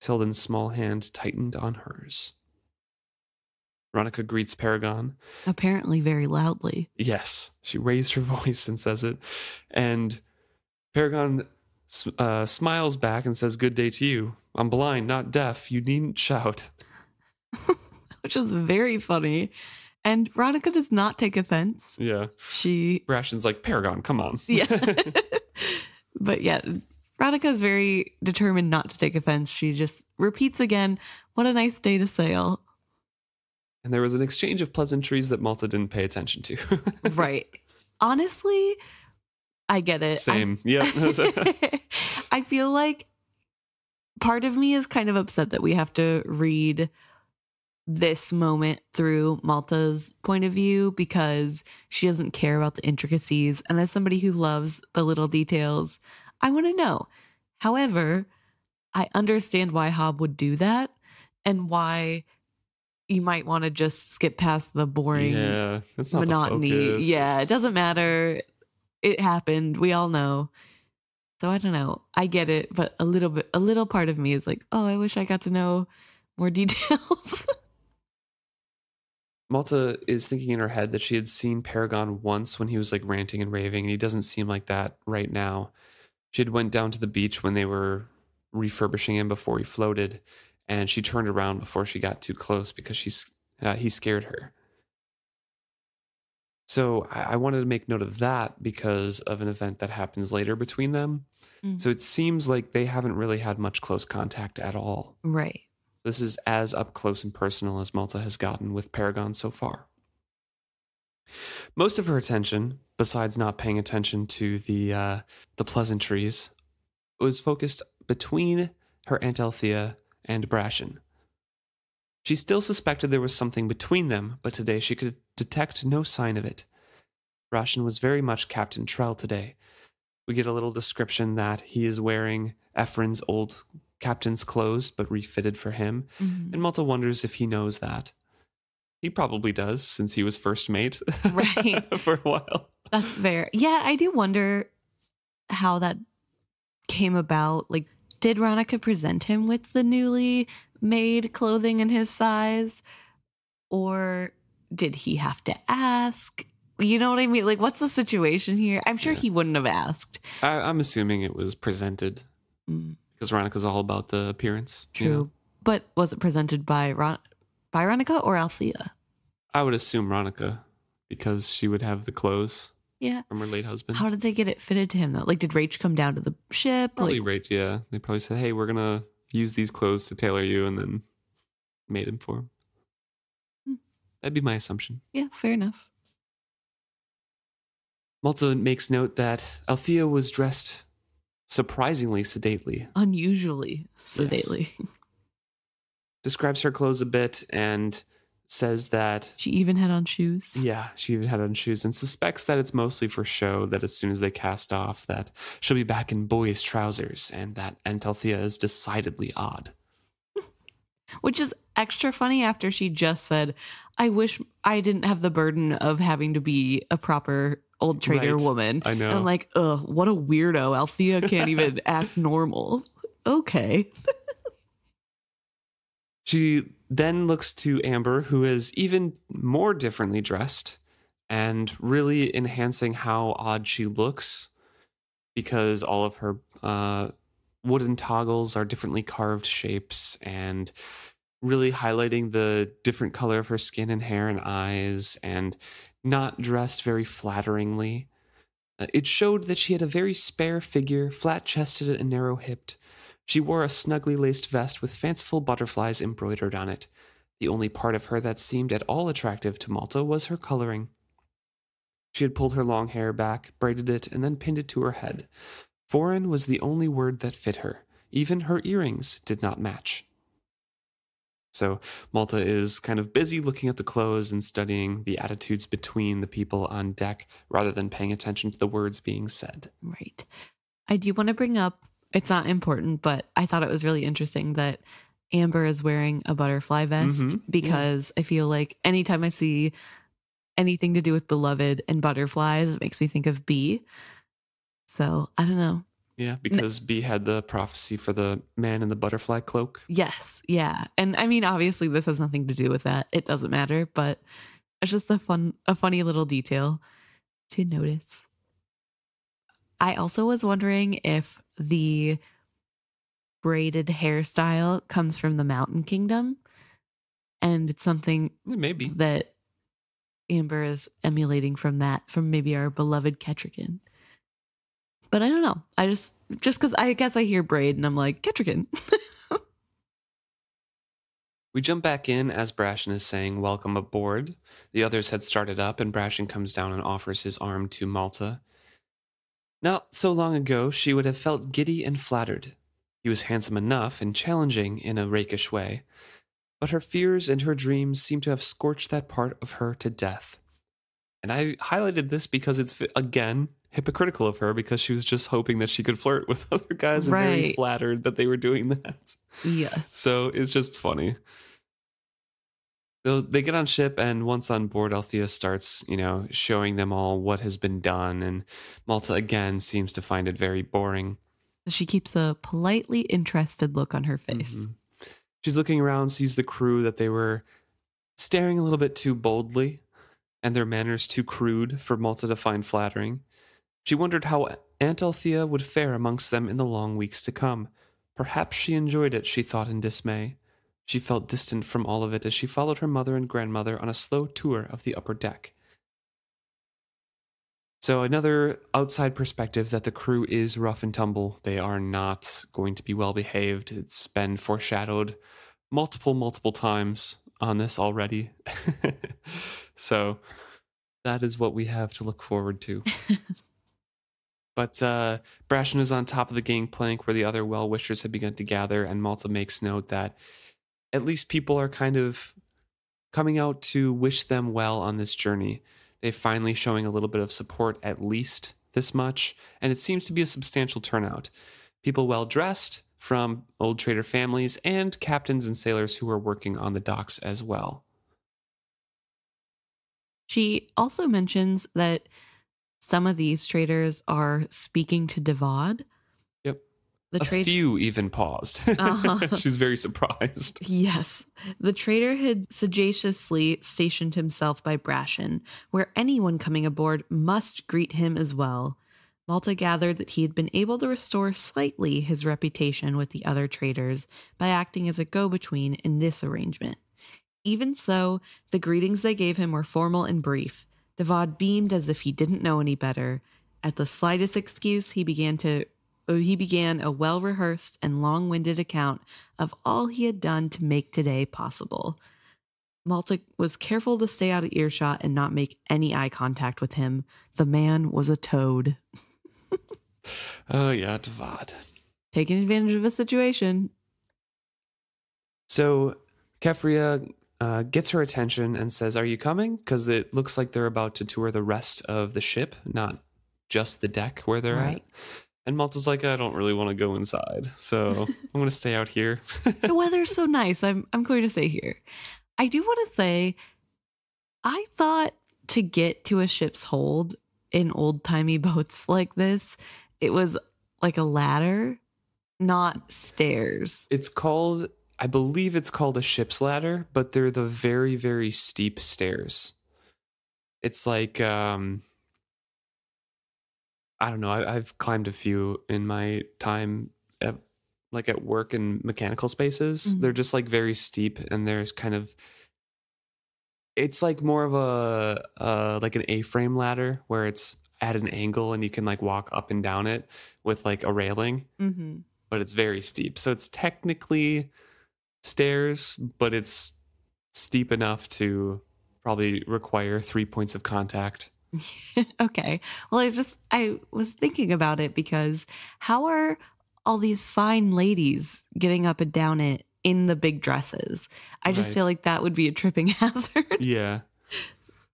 Selden's small hand tightened on hers. Veronica greets Paragon. Apparently, very loudly. Yes, she raised her [laughs] voice and says it. And Paragon uh, smiles back and says, Good day to you. I'm blind, not deaf. You needn't shout. [laughs] Which is very funny. And Veronica does not take offense. Yeah. She. Ration's like, Paragon, come on. Yeah. [laughs] [laughs] but yeah, Veronica is very determined not to take offense. She just repeats again, What a nice day to sail. And there was an exchange of pleasantries that Malta didn't pay attention to. right. Honestly, I get it. Same. [laughs] I, yeah. [laughs] I feel like part of me is kind of upset that we have to read this moment through Malta's point of view because she doesn't care about the intricacies. And as somebody who loves the little details, I want to know. However, I understand why Hobb would do that and why you might want to just skip past the boring yeah, it's not monotony. The. Yeah, it doesn't matter. It happened. We all know. So I don't know. I get it, but a little bit, a little part of me is like, oh, I wish I got to know more [laughs] details. Malta is thinking in her head that she had seen Paragon once when he was like ranting and raving, and he doesn't seem like that right now. She had went down to the beach when they were refurbishing him before he floated, and she turned around before she got too close because she's uh, he scared her. So I, I wanted to make note of that because of an event that happens later between them. Mm. So it seems like they haven't really had much close contact at all. right. This is as up close and personal as Malta has gotten with Paragon so far. Most of her attention, besides not paying attention to the uh, the pleasantries, was focused between her Aunt Althea and Brashen. She still suspected there was something between them, but today she could detect no sign of it. Brashen was very much Captain Trell today. We get a little description that he is wearing Ephron's old captain's clothes, but refitted for him, Mhm. and Malta wonders if he knows that. He probably does, since he was first mate Right. [laughs] for a while. That's fair. Yeah, I do wonder how that came about. Like, did Ronica present him with the newly made clothing in his size? Or did he have to ask? You know what I mean? Like, what's the situation here? I'm sure Yeah. he wouldn't have asked. I, I'm assuming it was presented Mm, because Ronica's all about the appearance. you true. know? But was it presented by Ron- by Ronica or Althea? I would assume Ronica because she would have the clothes Yeah. from her late husband. How did they get it fitted to him though? Like, did Rache come down to the ship? probably Like, right, yeah. They probably said, hey, we're going to use these clothes to tailor you, and then made him for him. Hmm. That'd be my assumption. yeah, fair enough. Malta makes note that Althea was dressed surprisingly sedately. Unusually sedately. [laughs] Describes her clothes a bit and says that She even had on shoes. yeah, she even had on shoes and suspects that it's mostly for show. That as soon as they cast off, that she'll be back in boys' trousers, and that Aunt Althea is decidedly odd. [laughs] Which is extra funny after she just said, I wish I didn't have the burden of having to be a proper old trader Right. woman. I know. And I'm like, ugh, what a weirdo. Althea can't even [laughs] act normal. Okay. [laughs] She then looks to Amber, who is even more differently dressed and really enhancing how odd she looks because all of her uh, wooden toggles are differently carved shapes and really highlighting the different color of her skin and hair and eyes and not dressed very flatteringly. Uh, It showed that she had a very spare figure, flat chested and narrow hipped. She wore a snugly laced vest with fanciful butterflies embroidered on it. The only part of her that seemed at all attractive to Malta was her coloring. She had pulled her long hair back, braided it, and then pinned it to her head. Foreign was the only word that fit her. Even her earrings did not match. So Malta is kind of busy looking at the clothes and studying the attitudes between the people on deck rather than paying attention to the words being said. Right. I do want to bring up it's not important, but I thought it was really interesting that Amber is wearing a butterfly vest Mhm, yeah. because I feel like anytime I see anything to do with beloved and butterflies, it makes me think of Bee. So I don't know. Yeah, because Bee had the prophecy for the man in the butterfly cloak. Yes, yeah. And I mean obviously this has nothing to do with that. It doesn't matter, but it's just a fun a funny little detail to notice. I also was wondering if the braided hairstyle comes from the Mountain Kingdom and it's something Maybe. that Amber is emulating from that from maybe our beloved Kettricken. But I don't know. I just just because I guess I hear braid and I'm like Kettricken. [laughs] We jump back in as Brashen is saying, Welcome aboard. The others had started up, and Brashen comes down and offers his arm to Malta. Not so long ago, she would have felt giddy and flattered. He was handsome enough and challenging in a rakish way, but her fears and her dreams seem to have scorched that part of her to death. And I highlighted this because it's, again, hypocritical of her because she was just hoping that she could flirt with [laughs] other guys and very flattered that they were doing that. yes. So it's just funny. They get on ship, and once on board, Althea starts, you know, showing them all what has been done, and Malta again seems to find it very boring. She keeps a politely interested look on her face. Mhm. She's looking around, sees the crew that they were staring a little bit too boldly, and their manners too crude for Malta to find flattering. She wondered how Aunt Althea would fare amongst them in the long weeks to come. Perhaps she enjoyed it, she thought in dismay. She felt distant from all of it as she followed her mother and grandmother on a slow tour of the upper deck. So, another outside perspective that the crew is rough and tumble. They are not going to be well behaved. It's been foreshadowed multiple, multiple times on this already. [laughs] so, that is what we have to look forward to. [laughs] But uh, Brashen is on top of the gangplank where the other well wishers have begun to gather, and Malta makes note that at least people are kind of coming out to wish them well on this journey. They're finally showing a little bit of support, at least this much, and it seems to be a substantial turnout. People well dressed from old trader families and captains and sailors who are working on the docks as well. She also mentions that some of these traders are speaking to Davad. The a trade few even paused. [laughs] Uh-huh. She's very surprised. Yes. The trader had sagaciously stationed himself by Brashen, where anyone coming aboard must greet him as well. Malta gathered that he had been able to restore slightly his reputation with the other traders by acting as a go between in this arrangement. Even so, the greetings they gave him were formal and brief. Davad beamed as if he didn't know any better. At the slightest excuse, he began to he began a well rehearsed and long winded account of all he had done to make today possible. Malta was careful to stay out of earshot and not make any eye contact with him. The man was a toad, Oh, yeah, Davad. taking advantage of a situation. So Keffria uh, gets her attention and says, Are you coming? Because it looks like they're about to tour the rest of the ship, not just the deck where they're Right. at. And Malta's like, I don't really want to go inside. So [laughs] I'm going to stay out here. the weather's so nice. I'm I'm going to stay here. I do want to say I thought to get to a ship's hold in old timey boats [laughs] like this, it was like a ladder, not stairs. it's called, I believe it's called a ship's ladder, but they're the very, very steep stairs. It's like, um, I don't know. I, I've climbed a few in my time, at, like at work in mechanical spaces. Mhm. They're just like very steep, and there's kind of. It's like more of a uh, like an A-frame ladder where it's at an angle and you can like walk up and down it with like a railing, Mm-hmm. but it's very steep. So it's technically stairs, but it's steep enough to probably require three points of contact. [laughs] okay. Well, I was just I was thinking about it because how are all these fine ladies getting up and down it in the big dresses. I just Right. feel like that would be a tripping [laughs] hazard. Yeah.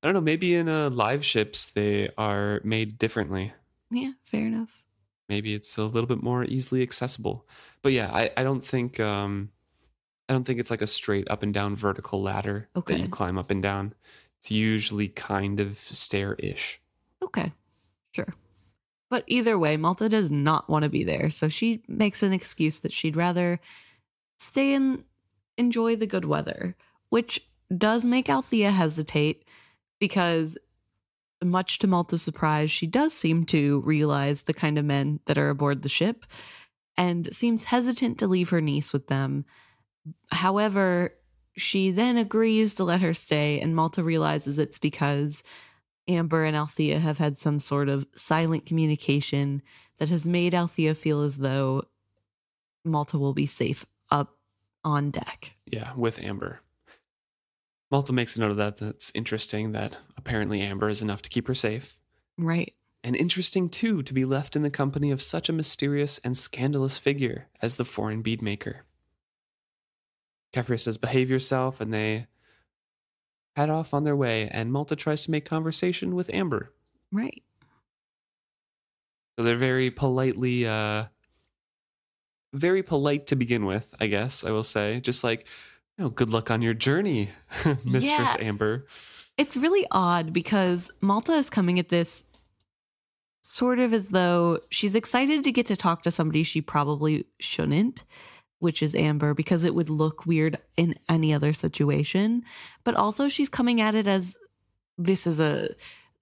I don't know. Maybe in uh, live ships they are made differently. yeah, fair enough. Maybe it's a little bit more easily accessible. But yeah, I, I don't think um, I don't think it's like a straight up and down vertical ladder that you climb up and down. It's usually kind of stair ish. Okay, sure. But either way, Malta does not want to be there, so she makes an excuse that she'd rather stay and enjoy the good weather, which does make Althea hesitate because, much to Malta's surprise, she does seem to realize the kind of men that are aboard the ship and seems hesitant to leave her niece with them. However, she then agrees to let her stay, and Malta realizes it's because Amber and Althea have had some sort of silent communication that has made Althea feel as though Malta will be safe up on deck. Yeah, with Amber. Malta makes a note of that. That's interesting that apparently Amber is enough to keep her safe. Right. And interesting, too, to be left in the company of such a mysterious and scandalous figure as the foreign bead Keffria says, Behave yourself, and they head off on their way, and Malta tries to make conversation with Amber. Right. So they're very politely, uh, very polite to begin with, I guess, I will say. Just like, you know, good luck on your journey, [laughs] Mistress Yeah. Amber. It's really odd because Malta is coming at this sort of as though she's excited to get to talk to somebody she probably shouldn't, which is Amber, because it would look weird in any other situation. But also, she's coming at it as this is a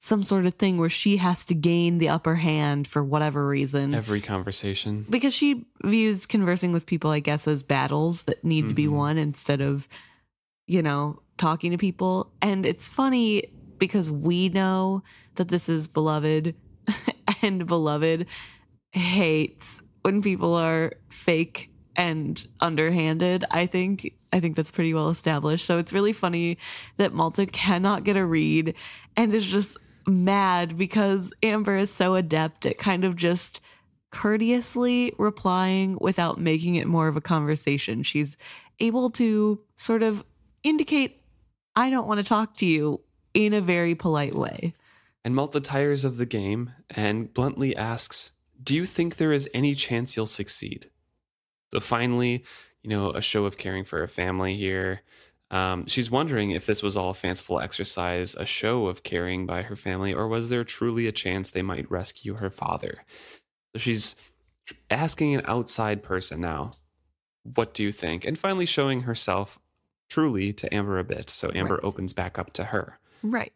some sort of thing where she has to gain the upper hand for whatever reason. Every conversation. because she views conversing with people, I guess, as battles that need to be Mhm. won instead of, you know, talking to people. And it's funny because we know that this is beloved, [laughs] and beloved hates when people are fake and underhanded. I think I think that's pretty well established. So it's really funny that Malta cannot get a read and is just mad because Amber is so adept at kind of just courteously replying without making it more of a conversation. She's able to sort of indicate, I don't want to talk to you in a very polite way. And Malta tires of the game and bluntly asks, Do you think there is any chance you'll succeed? So finally, you know, a show of caring for her family here. Um, she's wondering if this was all a fanciful exercise, a show of caring by her family, or was there truly a chance they might rescue her father? So she's asking an outside person now, What do you think? And finally showing herself truly to Amber a bit. So Amber Right. opens back up to her Right.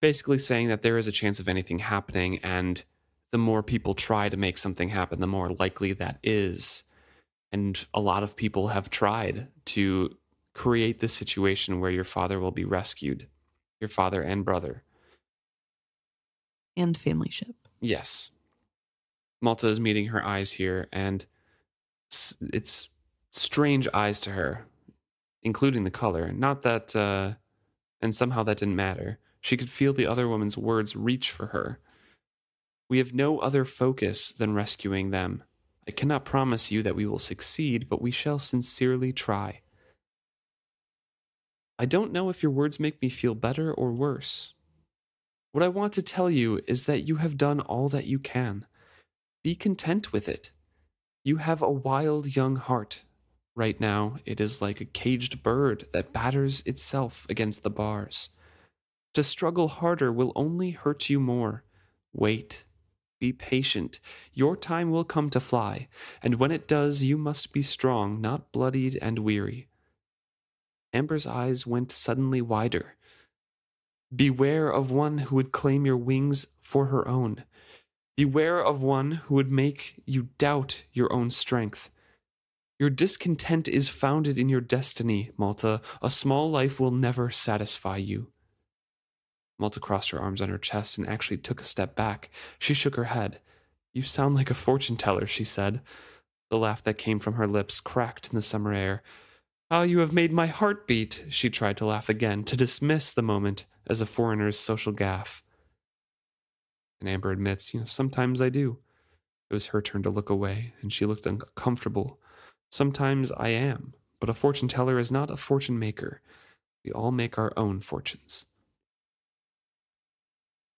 basically saying that there is a chance of anything happening and the more people try to make something happen the more likely that is and a lot of people have tried to create the situation where your father will be rescued your father and brother. And family ship. yes. Malta is meeting her eyes here and it's strange eyes to her including the color. Not that uh and somehow that didn't matter. She could feel the other woman's words reach for her. We have no other focus than rescuing them i cannot promise you that we will succeed but we shall sincerely try i don't know if your words make me feel better or worse what I want to tell you is that you have done all that you can. Be content with it. You have a wild young heart. Right now, it is like a caged bird that batters itself against the bars. To struggle harder will only hurt you more. Wait. Be patient. Your time will come to fly, and when it does, you must be strong, not bloodied and weary. Amber's eyes went suddenly wider. Beware of one who would claim your wings for her own. Beware of one who would make you doubt your own strength. Your discontent is founded in your destiny, Malta. A small life will never satisfy you. Malta crossed her arms on her chest and actually took a step back. She shook her head. You sound like a fortune teller, she said. The laugh that came from her lips cracked in the summer air. How you have made my heart beat, she tried to laugh again, to dismiss the moment as a foreigner's social gaffe. And Amber admits, you know, sometimes I do. It was her turn to look away, and she looked uncomfortable. Sometimes I am, but a fortune teller is not a fortune maker. We all make our own fortunes.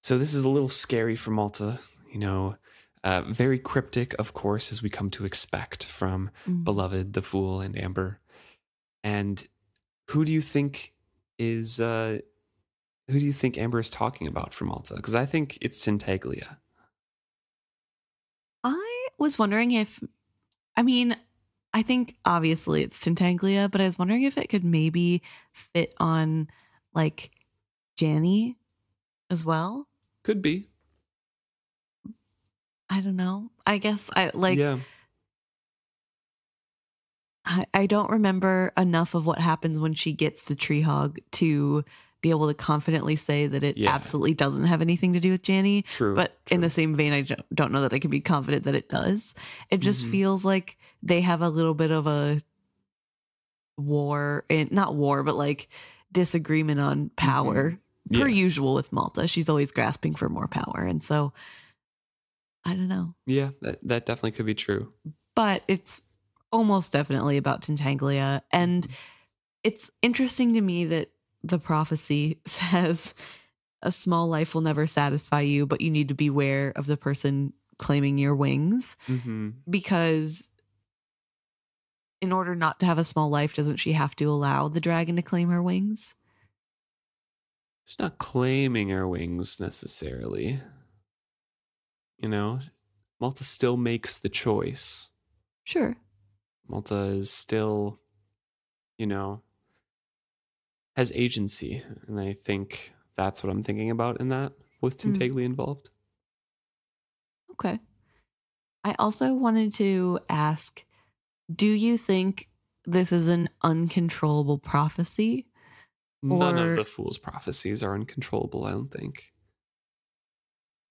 So this is a little scary for Malta, you know, uh, very cryptic, of course, as we come to expect from Mm. Beloved, the Fool, and Amber. And who do you think is uh, who do you think Amber is talking about for Malta? Because I think it's Tintaglia. I was wondering if, I mean, I think obviously it's Tintaglia, but I was wondering if it could maybe fit on like Jani as well. Could be. I don't know. I guess I like, yeah. I, I don't remember enough of what happens when she gets the tree hog to be able to confidently say that it Yeah. absolutely doesn't have anything to do with Jani. True. But in the same vein, I don't- don't know that I can be confident that it does. It just Mhm. feels like they have a little bit of a war, and not war, but like disagreement on power. Per Mm-hmm. Yeah. usual with Malta, she's always grasping for more power, and so I don't know. Yeah, that, that definitely could be true. But it's almost definitely about Tintaglia, and it's interesting to me that the prophecy [laughs] says a small life will never satisfy you, but you need to beware of the person claiming your wings Mm-hmm. because in order not to have a small life, doesn't she have to allow the dragon to claim her wings? She's not claiming her wings necessarily. You know, Malta still makes the choice. Sure. Malta is still, you know, has agency. And I think that's what I'm thinking about in that with Mm. Tintaglia involved. Okay. I also wanted to ask do you think this is an uncontrollable prophecy? None of the fool's prophecies are uncontrollable, I don't think.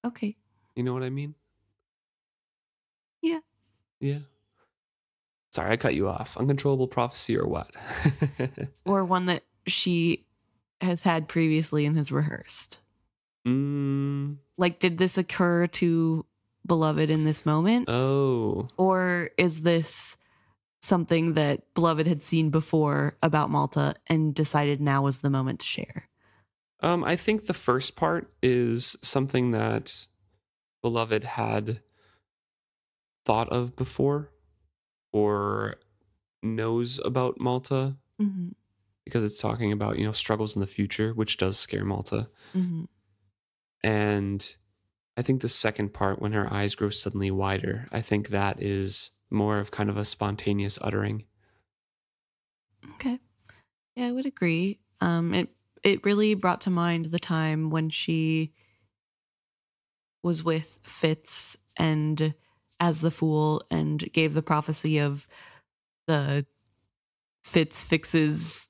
Okay. You know what I mean? Yeah. Yeah. Sorry, I cut you off. Uncontrollable prophecy or what? [laughs] Or one that she has had previously and has rehearsed. mm, Like, did this occur to Beloved in this moment? oh. Or is this something that Beloved had seen before about Malta and decided now was the moment to share? Um, I think the first part is something that Beloved had thought of before or knows about Malta Mm-hmm. because it's talking about, you know, struggles in the future, which does scare Malta. Mm-hmm. And I think the second part, when her eyes grow suddenly wider, I think that is more of kind of a spontaneous uttering. Okay. Yeah, I would agree. Um, it it really brought to mind the time when she was with Fitz and as the fool and gave the prophecy of the Fitz fixes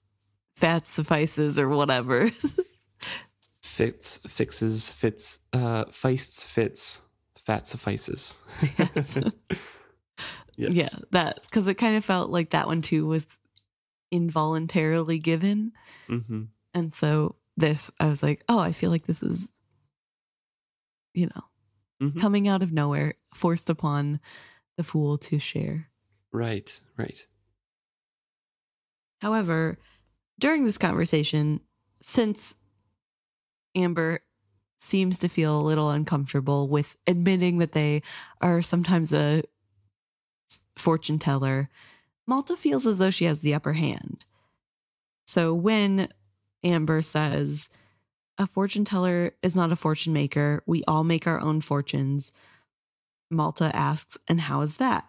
fat suffices or whatever. [laughs] Fits, fixes, fits, uh, feists, fits, fat suffices. Yes. [laughs] yes. Yeah, that's because it kind of felt like that one too was involuntarily given. hmm And so this, I was like, oh, I feel like this is, you know, Mhm. coming out of nowhere, forced upon the fool to share. Right, right. However, during this conversation, since Amber seems to feel a little uncomfortable with admitting that they are sometimes a fortune teller, Malta feels as though she has the upper hand. So when Amber says, a fortune teller is not a fortune maker, we all make our own fortunes, Malta asks, and how is that?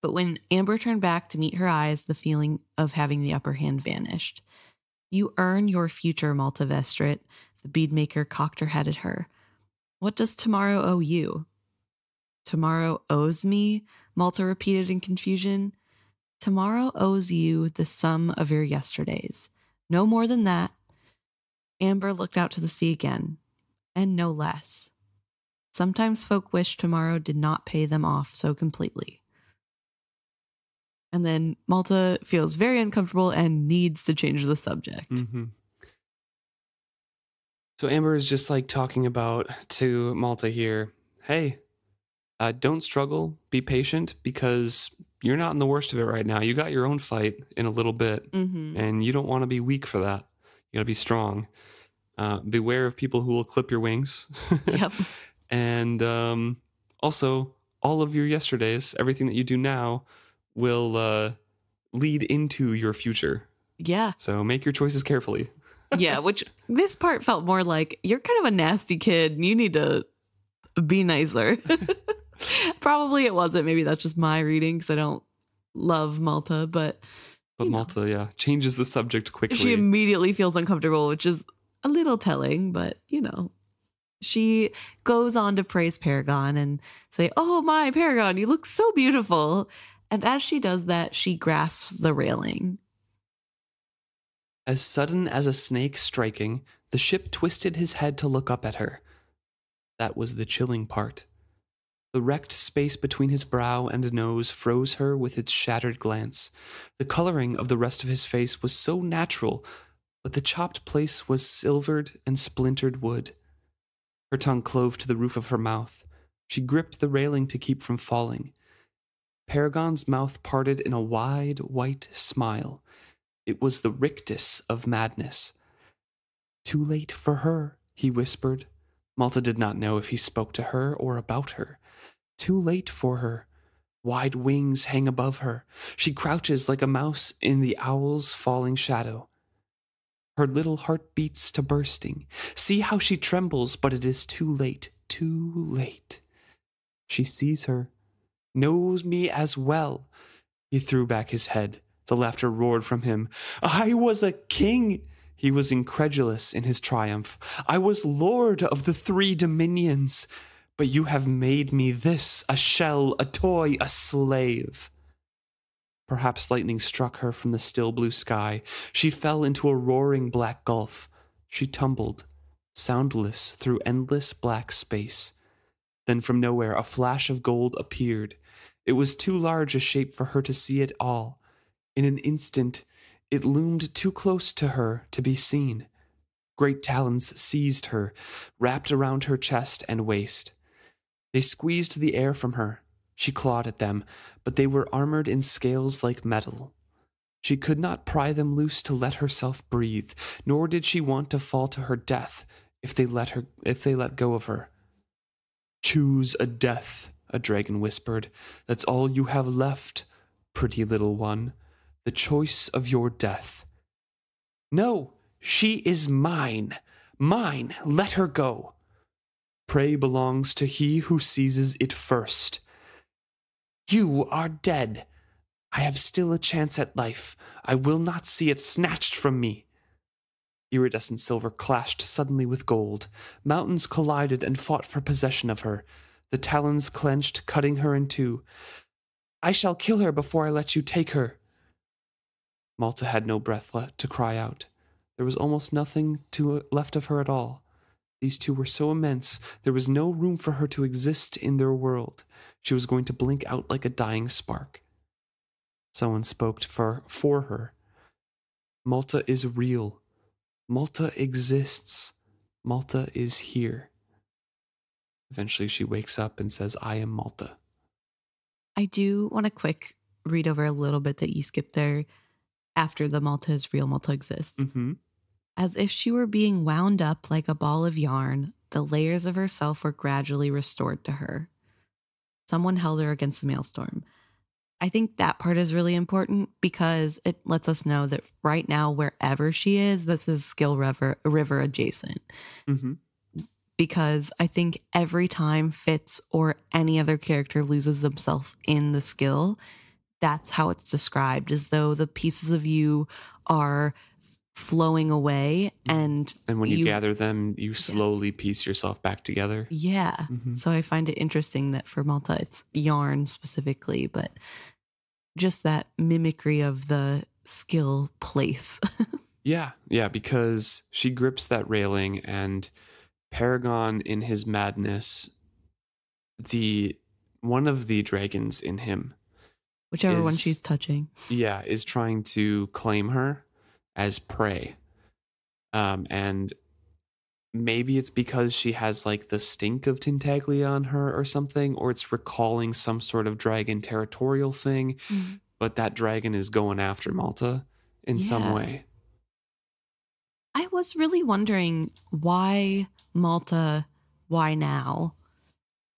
But when Amber turned back to meet her eyes, the feeling of having the upper hand vanished. You earn your future, Malta Vestrit. The beadmaker cocked her head at her. What does tomorrow owe you? Tomorrow owes me? Malta repeated in confusion. Tomorrow owes you the sum of your yesterdays. No more than that. Amber looked out to the sea again, and no less. Sometimes folk wish tomorrow did not pay them off so completely. And then Malta feels very uncomfortable and needs to change the subject. hmm So Amber is just like talking about to Malta here. Hey, Uh, don't struggle. Be patient because you're not in the worst of it right now. You got your own fight in a little bit, Mm-hmm. and you don't want to be weak for that. You got to be strong. Uh, beware of people who will clip your wings. [laughs] Yep. and um, also, all of your yesterdays, everything that you do now, will uh, lead into your future. Yeah. So make your choices carefully. [laughs] Yeah. Which this part felt more like you're kind of a nasty kid and you need to be nicer. [laughs] [laughs] Probably it wasn't. Maybe that's just my reading because I don't love Malta, but But You know. Malta, yeah, changes the subject quickly. she immediately feels uncomfortable, which is a little telling, but you know. She goes on to praise Paragon and say, Oh my Paragon, you look so beautiful. And as she does that, she grasps the railing. As sudden as a snake striking, the ship twisted his head to look up at her. That was the chilling part. The wrecked space between his brow and nose froze her with its shattered glance. The coloring of the rest of his face was so natural, but the chopped place was silvered and splintered wood. Her tongue clove to the roof of her mouth. She gripped the railing to keep from falling. Paragon's mouth parted in a wide, white smile. It was the rictus of madness. Too late for her, he whispered. Malta did not know if he spoke to her or about her. Too late for her. Wide wings hang above her. She crouches like a mouse in the owl's falling shadow. Her little heart beats to bursting. See how she trembles, but it is too late, too late. She sees her, knows me as well. He threw back his head. The laughter roared from him. I was a king. He was incredulous in his triumph. I was lord of the three dominions. But you have made me this a shell, a toy, a slave. Perhaps lightning struck her from the still blue sky. She fell into a roaring black gulf. She tumbled, soundless, through endless black space. Then from nowhere a flash of gold appeared. It was too large a shape for her to see it all. In an instant, it loomed too close to her to be seen. Great talons seized her, wrapped around her chest and waist. They squeezed the air from her. She clawed at them, but they were armored in scales like metal. She could not pry them loose to let herself breathe, nor did she want to fall to her death if they let her if they let go of her. Choose a death, a dragon whispered. That's all you have left, pretty little one. The choice of your death. No, she is mine. Mine. Let her go. Prey belongs to he who seizes it first. You are dead. I have still a chance at life. I will not see it snatched from me. Iridescent silver clashed suddenly with gold. Mountains collided and fought for possession of her. The talons clenched, cutting her in two. I shall kill her before I let you take her. Malta had no breath left to cry out. There was almost nothing to, left of her at all. These two were so immense, there was no room for her to exist in their world. She was going to blink out like a dying spark. Someone spoke for, for her. Malta is real. Malta exists. Malta is here. Eventually, she wakes up and says, I am Malta. I do want to quick read over a little bit that you skipped there after the Malta is real, Malta exists. Mm-hmm. As if she were being wound up like a ball of yarn, the layers of herself were gradually restored to her. Someone held her against the maelstrom. I think that part is really important because it lets us know that right now, wherever she is, this is Skill River, river adjacent. Mm-hmm. Because I think every time Fitz or any other character loses himself in the skill, that's how it's described as though the pieces of you are flowing away and And when you, You- gather them, you slowly piece yourself back together. yeah. Mhm. so i find it interesting that for malta it's yarn specifically but just that mimicry of the skill place. [laughs] Yeah, yeah, because she grips that railing and Paragon in his madness, the one of the dragons in him, whichever one she's touching. Yeah, is trying to claim her as prey. Um, and maybe it's because she has like the stink of Tintaglia on her or something, or it's recalling some sort of dragon territorial thing, Mm. but that dragon is going after Malta in some way. I was really wondering why Malta, why now?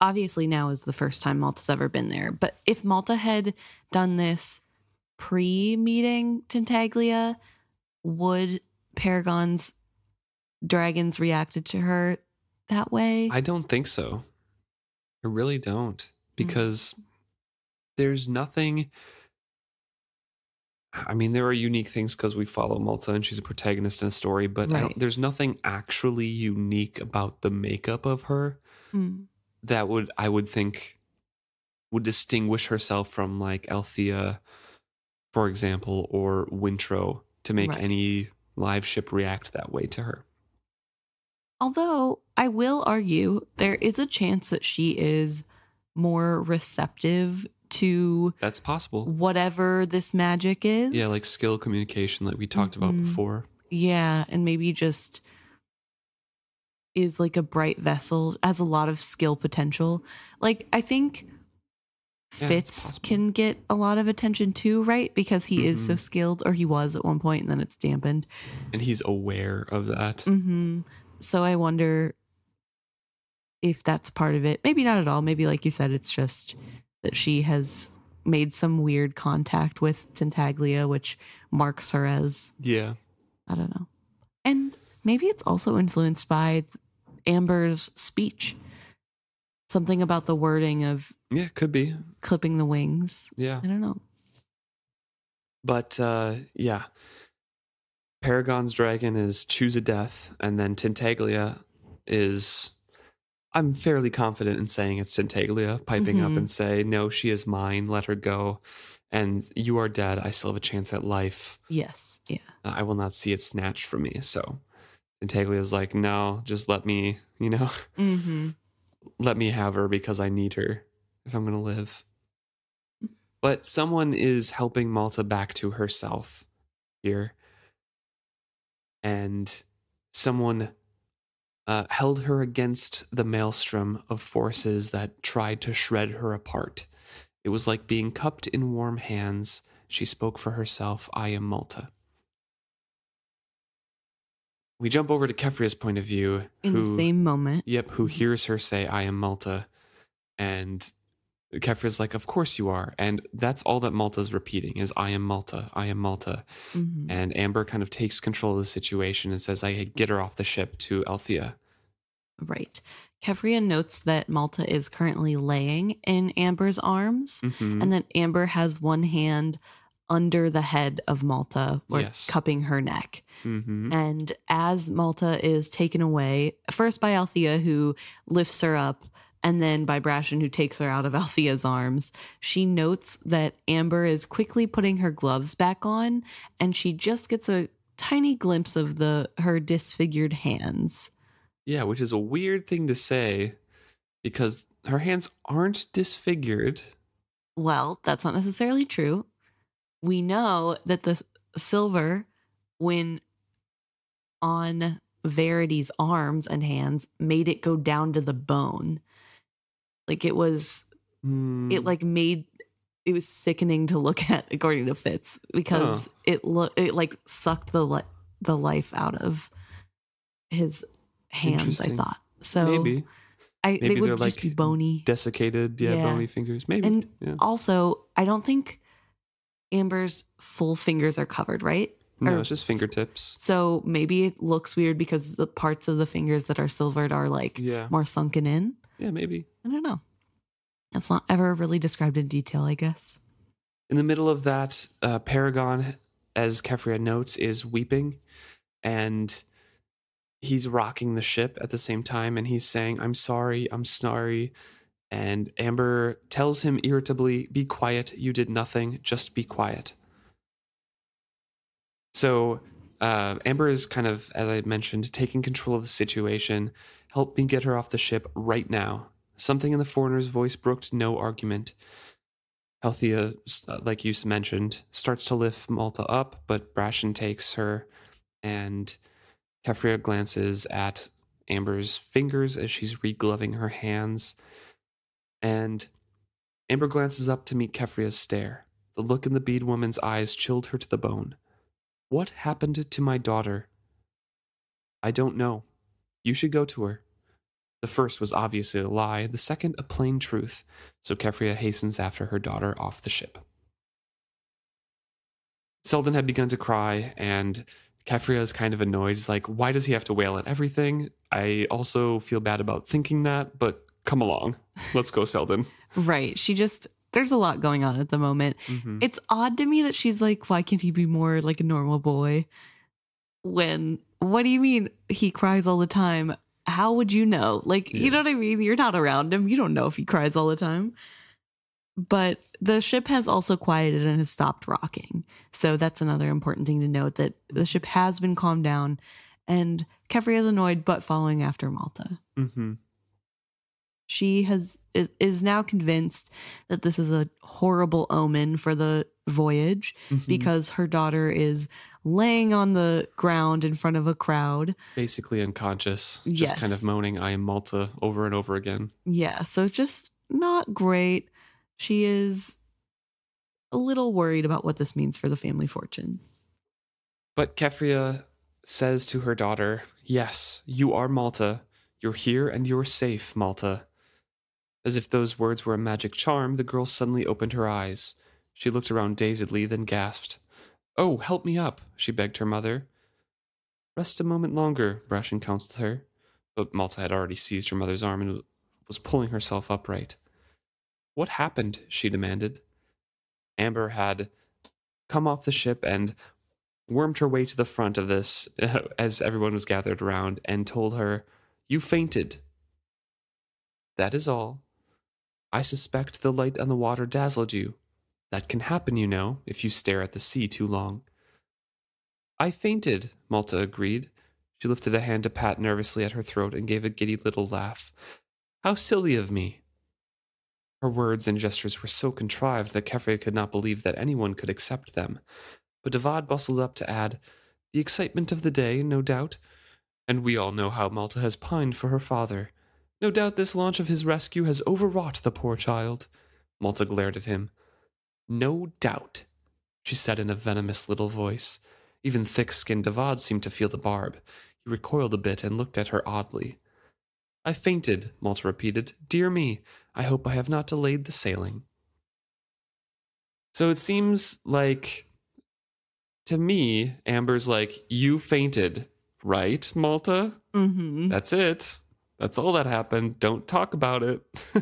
Obviously, now is the first time Malta's ever been there. But if Malta had done this pre meeting Tintaglia, would Paragon's dragons reacted to her that way? I don't think so. I really don't. Because there's nothing. I mean, there are unique things because we follow Malta and she's a protagonist in a story, but I Right. don't, there's nothing actually unique about the makeup of her Mm. that would, I would think, would distinguish herself from like Althea, for example, or Wintrow to make Right. any live ship react that way to her. Although I will argue there is a chance that she is more receptive to That's possible. whatever this magic is. Yeah, like skill communication, like we talked about Mhm. before. Yeah, and maybe just is like a bright vessel, has a lot of skill potential. Like I think Yeah, Fitz can get a lot of attention too, right? Because he is so Mhm. skilled, or he was at one point, and then it's dampened. And he's aware of that. hmm So I wonder if that's part of it. Maybe not at all. Maybe, like you said, it's just that she has made some weird contact with Tintaglia, which marks her as Yeah. I don't know. And maybe it's also influenced by Amber's speech. Something about the wording of Yeah, could be. clipping the wings. Yeah. I don't know. But uh yeah. Paragon's dragon is choose a death, and then Tintaglia is I'm fairly confident in saying it's Tintaglia piping up Mhm. and say, No, she is mine, let her go. And you are dead. I still have a chance at life. Yes. Yeah. Uh, I will not see it snatched from me. So Tintaglia is like, No, just let me, you know, Mm-hmm. Let me have her because I need her if I'm going to live. But someone is helping Malta back to herself here. And someone uh, held her against the maelstrom of forces that tried to shred her apart. It was like being cupped in warm hands. She spoke for herself I am Malta. We jump over to Keffria's point of view. In who, the same moment. Yep, who hears her say, I am Malta. And Keffria's like, Of course you are. And that's all that Malta's repeating is, I am Malta, I am Malta. Mhm. And Amber kind of takes control of the situation and says, I get her off the ship to Althea. Right. Keffria notes that Malta is currently laying in Amber's arms Mhm. and that Amber has one hand under the head of Malta or Yes. cupping her neck. Mhm. And as Malta is taken away, first by Althea, who lifts her up, and then by Brashen, who takes her out of [laughs] Althea's arms, she notes that Amber is quickly putting her gloves back on, and she just gets a tiny glimpse of the her disfigured hands. Yeah, which is a weird thing to say because her hands aren't disfigured. Well, that's not necessarily true. We know that the silver, when on Verity's arms and hands, made it go down to the bone. Like it was, Hmm. it like made it was sickening to look [laughs] at, according to Fitz, because it look it like sucked the li- the life out of his hands. I thought so. maybe I maybe they would just be like, bony. desiccated, yeah, Yeah. bony fingers. Maybe. And yeah. Also, I don't think Amber's full fingers are covered, right? No, or- it's just fingertips. So maybe it looks weird because the parts of the fingers that are silvered are like Yeah. more sunken in. Yeah, maybe. I don't know. It's not ever really described in detail, I guess. In the middle of that, uh, Paragon, as Keffria notes, is weeping and he's rocking the ship at the same time and he's saying, I'm sorry, I'm sorry. And Amber tells him irritably, Be quiet, you did nothing, just be quiet. So uh, Amber is kind of, as I mentioned, taking control of the situation. Help me get her off the ship right now. Something in the foreigner's voice brooked no argument. Althea, s- uh, like you mentioned, starts to lift Malta up, but Brashen takes her, and Keffria glances at Amber's fingers as she's regloving her hands. And Amber glances up to meet Keffria's stare. The look in the bead woman's eyes chilled her to the bone. What happened to my daughter? I don't know. You should go to her. The first was obviously a lie, the second a plain truth, so Keffria hastens after her daughter off the ship. Selden had begun to cry, and Keffria is kind of annoyed. He's like, why does he have to wail at everything? I also feel bad about thinking that, but come along. Let's go, Selden. Right. She just there's a lot going on at the moment. Mhm. It's odd to me that she's like, why can't he be more like a normal boy? When what do you mean he cries all the time? How would you know? Like, Yeah. you know what I mean? You're not around him. You don't know if he cries all the time. But the ship has also quieted and has stopped rocking. So that's another important thing to note that the ship has been calmed down and Keffria is annoyed but following after Malta Mhm. She has is, is now convinced that this is a horrible omen for the voyage Mhm. because her daughter is laying on the ground in front of a crowd. basically unconscious, just kind of moaning, I am Malta over and over again. Yeah, so it's just not great. She is a little worried about what this means for the family fortune. But Keffria says to her daughter, Yes, you are Malta. You're here and you're safe, Malta. As if those words were a magic charm, the girl suddenly opened her eyes. She looked around dazedly, then gasped. Oh, help me up, she begged her mother. Rest a moment longer, Brashen counseled her. But Malta had already seized her mother's arm and was pulling herself upright. What happened? she demanded. Amber had come off the ship and wormed her way to the front of this [laughs] as everyone was gathered around and told her, You fainted. That is all. I suspect the light on the water dazzled you. That can happen, you know, if you stare at the sea too long. I fainted, Malta agreed. She lifted a hand to pat nervously at her throat and gave a giddy little laugh. How silly of me. Her words and gestures were so contrived that Keffria could not believe that anyone could accept them. But Davad bustled up to add, The excitement of the day, no doubt. And we all know how Malta has pined for her father. No doubt this launch of his rescue has overwrought the poor child. Malta glared at him. No doubt, she said in a venomous little voice. Even thick skinned Davad seemed to feel the barb. He recoiled a bit and looked at her oddly. I fainted, Malta repeated. Dear me, I hope I have not delayed the sailing. So it seems like, to me, Amber's like, You fainted, right, Malta? Mm-hmm. That's it. That's all that happened. Don't talk about it.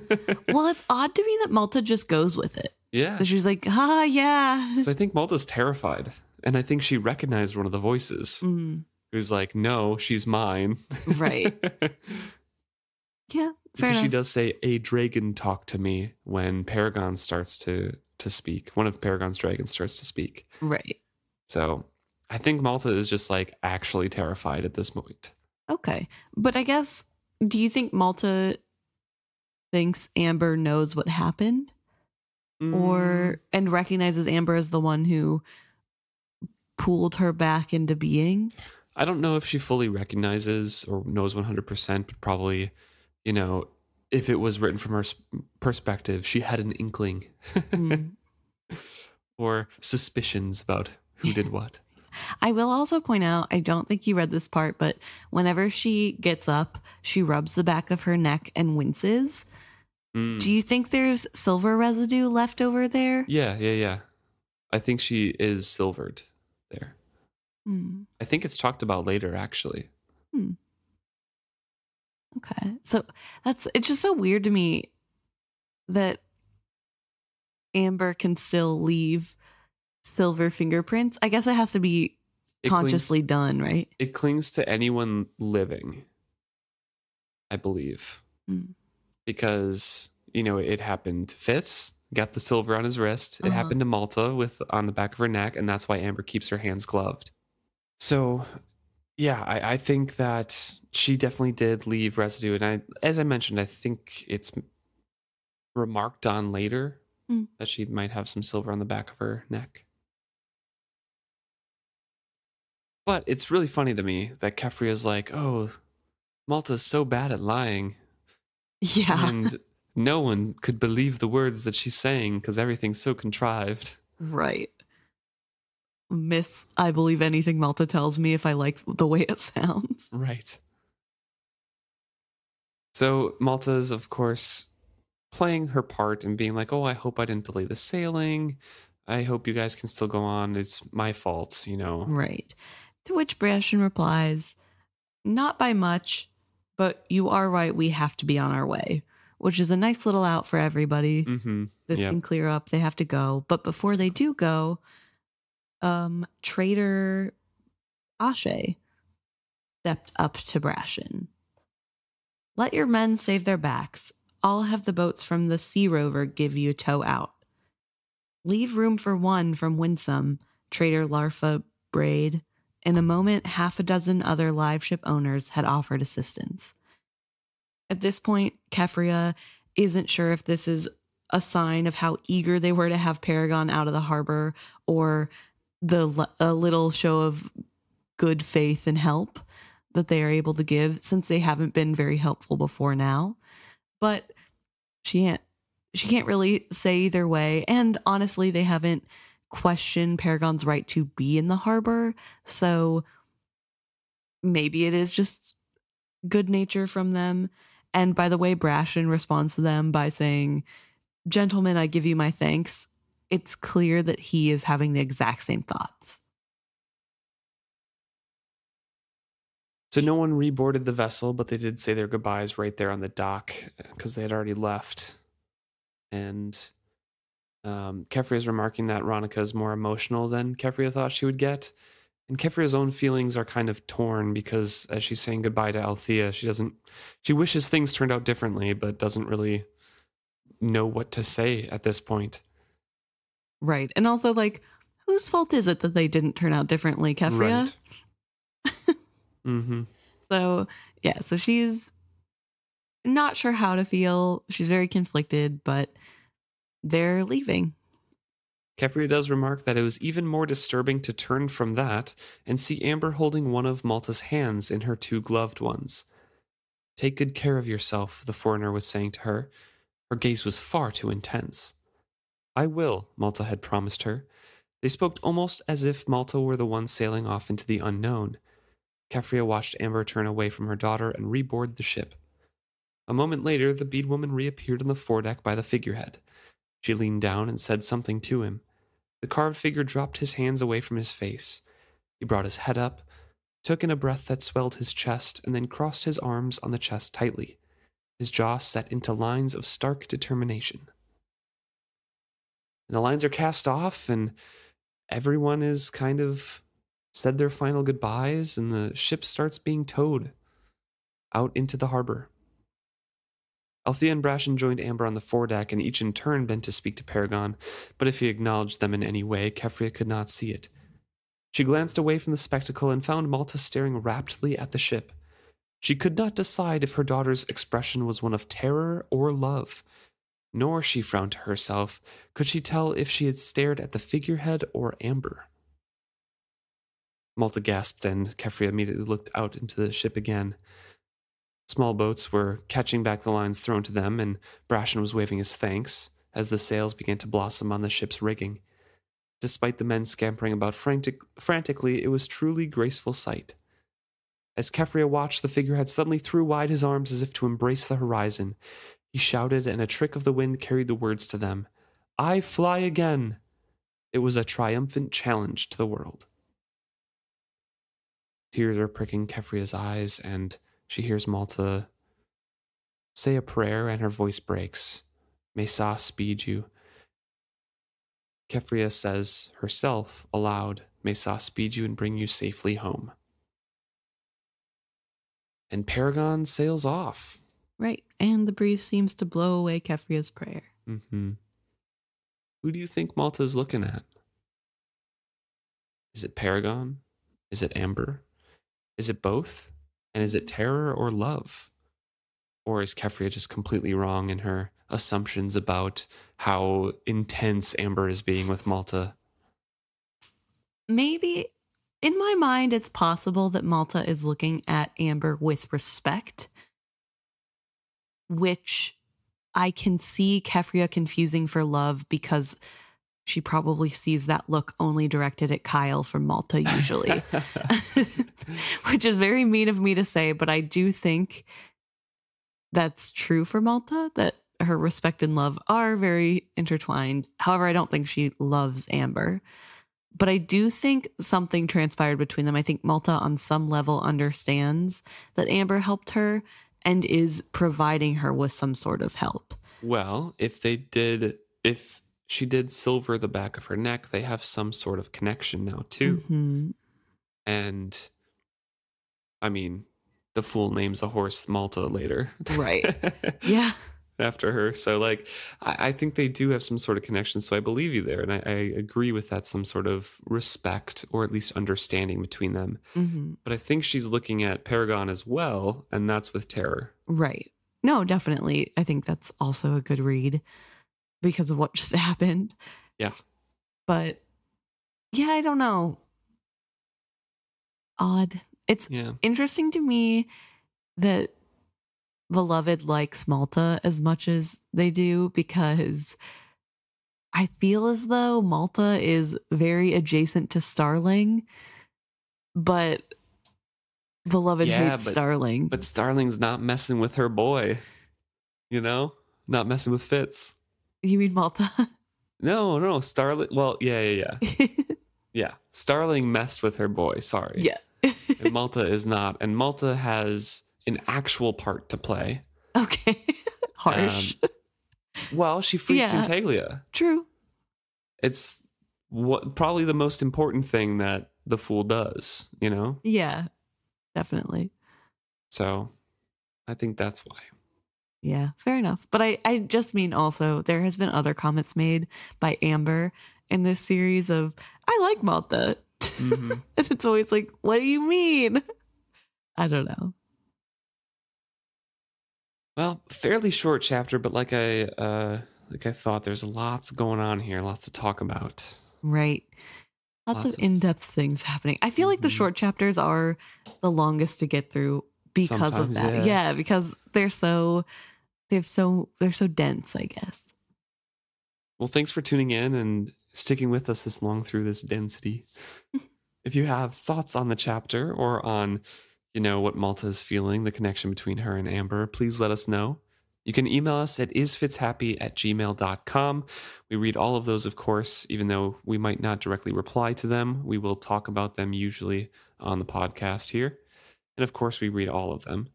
[laughs] well, it's odd to me that Malta just goes with it. yeah. She's like, ah, yeah. So I think Malta's terrified. And I think she recognized one of the voices Mm, who's like, No, she's mine. right. [laughs] Yeah, because she does say a dragon talk to me when Paragon starts to to speak. One of Paragon's dragons starts to speak. Right. So I think Malta is just like actually terrified at this point. Okay. But I guess, do you think Malta thinks Amber knows what happened Mm. or, and recognizes Amber as the one who pulled her back into being? I don't know if she fully recognizes or knows 100%, but probably, you know, if it was written from her perspective, she had an inkling Mm. [laughs] or suspicions about who did [laughs] what. I will also point out, I don't think you read this part, but whenever she gets up, she rubs the back of her neck and winces. Mm. Do you think there's silver residue left over there? Yeah, yeah, yeah. I think she is silvered there. Hmm. I think it's talked about later, actually. Okay. So that's it's just so weird to me that Amber can still leave silver fingerprints. I guess it has to be It consciously Clings, done, right? it clings to anyone living, I believe. Mm. Because, you know, it happened to Fitz, got the silver on his wrist. It Uh-huh. happened to Malta with on the back of her neck, and that's why Amber keeps her hands gloved. So yeah, I, I think that she definitely did leave residue. And I as I mentioned, I think it's remarked on later Mm. that she might have some silver on the back of her neck. But it's really funny to me that Keffria is like, oh, Malta's so bad at lying. Yeah. And no one could believe the words that she's saying because everything's so contrived. right. Miss, I believe anything Malta tells me if I like the way it sounds. Right. So Malta's, of course, playing her part and being like, oh, I hope I didn't delay the sailing. I hope you guys can still go on. It's my fault, you know. Right. To which Brashen replies, Not by much, but you are right. We have to be on our way, which is a nice little out for everybody. Mm-hmm. This yeah. can clear up. They have to go. But before they do go, um, Trader Ashe stepped up to Brashen. Let your men save their backs. I'll have the boats from the Sea Rover give you a tow out. Leave room for one from Winsome, Trader Larfa Braid. In a moment, half a dozen other live ship owners had offered assistance. At this point, Keffria isn't sure if this is a sign of how eager they were to have Paragon out of the harbor or the a little show of good faith and help that they are able to give since they haven't been very helpful before now. But she can't she can't really say either way and honestly they haven't questioned Paragon's right to be in the harbor, so maybe it is just good nature from them. And by the way, Brashen responds to them by saying, Gentlemen, I give you my thanks. It's clear that he is having the exact same thoughts. So no one reboarded the vessel, but they did say their goodbyes right there on the dock because they had already left. And um, Keffria is remarking that Ronica is more emotional than Keffria thought she would get. And Keffria's own feelings are kind of torn because as she's saying goodbye to Althea, she doesn't, she wishes things turned out differently, but doesn't really know what to say at this point. Right. And also, like, whose fault is it that they didn't turn out differently, Keffria? Right. [laughs] mm-hmm. So, yeah, so she's not sure how to feel. She's very conflicted, but they're leaving. Keffria does remark that it was even more disturbing to turn from that and see Amber holding one of Malta's hands in her two gloved ones. Take good care of yourself, the foreigner was saying to her. Her gaze was far too intense. I will, Malta had promised her. They spoke almost as if Malta were the one sailing off into the unknown. Keffria watched Amber turn away from her daughter and reboard the ship. A moment later, the bead woman reappeared on the foredeck by the figurehead. She leaned down and said something to him. The carved figure dropped his hands away from his face. He brought his head up, took in a breath that swelled his chest, and then crossed his arms on the chest tightly, his jaw set into lines of stark determination. And the lines are cast off, and everyone is kind of said their final goodbyes, and the ship starts being towed out into the harbor. Althea and Brashen joined Amber on the foredeck, and each in turn bent to speak to Paragon, but if he acknowledged them in any way, Keffria could not see it. She glanced away from the spectacle and found Malta staring raptly at the ship. She could not decide if her daughter's expression was one of terror or love, nor, she frowned to herself, could she tell if she had stared at the figurehead or Amber. Malta gasped, and Keffria immediately looked out into the ship again. Small boats were catching back the lines thrown to them, and Brashen was waving his thanks as the sails began to blossom on the ship's rigging. Despite the men scampering about frantic- frantically, it was truly graceful sight. As Keffria watched, the figurehead suddenly threw wide his arms as if to embrace the horizon. He shouted, and a trick of the wind carried the words to them I fly again! It was a triumphant challenge to the world. Tears are pricking Keffria's eyes, and she hears Malta say a prayer, and her voice breaks. May Sa speed you. Keffria says herself aloud, May Sa speed you and bring you safely home. And Paragon sails off. Right. And the breeze seems to blow away Keffria's prayer. Mm-hmm. Who do you think Malta is looking at? Is it Paragon? Is it Amber? Is it both? And is it terror or love? Or is Keffria just completely wrong in her assumptions about how intense Amber is being with Malta? Maybe in my mind, it's possible that Malta is looking at Amber with respect, which I can see Keffria confusing for love because she probably sees that look only directed at Kyle from Malta, usually, [laughs] [laughs] which is very mean of me to say, but I do think that's true for Malta, that her respect and love are very intertwined. However, I don't think she loves Amber but I do think something transpired between them. I think Malta, on some level, understands that Amber helped her and is providing her with some sort of help. Well, if they did, if she did silver the back of her neck, they have some sort of connection now, too. Mm-hmm. And I mean, the fool names a horse Malta later. Right. [laughs] yeah after her. So like I, I, think they do have some sort of connection. So I believe you there. And I, I agree with that, some sort of respect or at least understanding between them. Mm-hmm. But I think she's looking at Paragon as well, and that's with terror. Right. No, definitely. I think that's also a good read because of what [laughs] just happened. Yeah. But yeah, I don't know. Odd. It's yeah. interesting to me that Beloved likes Malta as much as they do because I feel as though Malta is very adjacent to Starling, but Beloved yeah, hates but, Starling. But Starling's not messing with her boy, you know? Not messing with Fitz. You mean Malta? No, no, Starling. Well, yeah, yeah, yeah. [laughs] yeah. Starling messed with her boy. Sorry. Yeah. and Malta is not. And Malta has an actual part to play. Okay. [laughs] Harsh. Um, well, she frees yeah. Tintaglia. True. It's what probably the most important thing that the fool does, you know? Yeah. Definitely. So I think that's why. Yeah, fair enough. But I, I just mean also there has been other comments made by Amber in this series of I like Malta. Mm-hmm. [laughs] and it's always like, what do you mean? I don't know. Well, fairly short chapter, but like I uh like I thought there's lots going on here, lots to talk about. Right. Lots, lots of, of, in-depth things happening. I feel mm-hmm. like the mm-hmm. short chapters are the longest to get through because Sometimes, of that. Yeah. yeah, because they're so they're so they're so dense, I guess. Well, thanks for tuning in and sticking with us this long through this density. [laughs] if you have thoughts on the chapter or on you know what Malta is feeling, the connection between her and Amber, please let us know. You can email us at isfitshappy at gmail.com. We read all of those, of course, even though we might not directly reply to them. We will talk about them usually on the podcast here. And of course, we read all of them.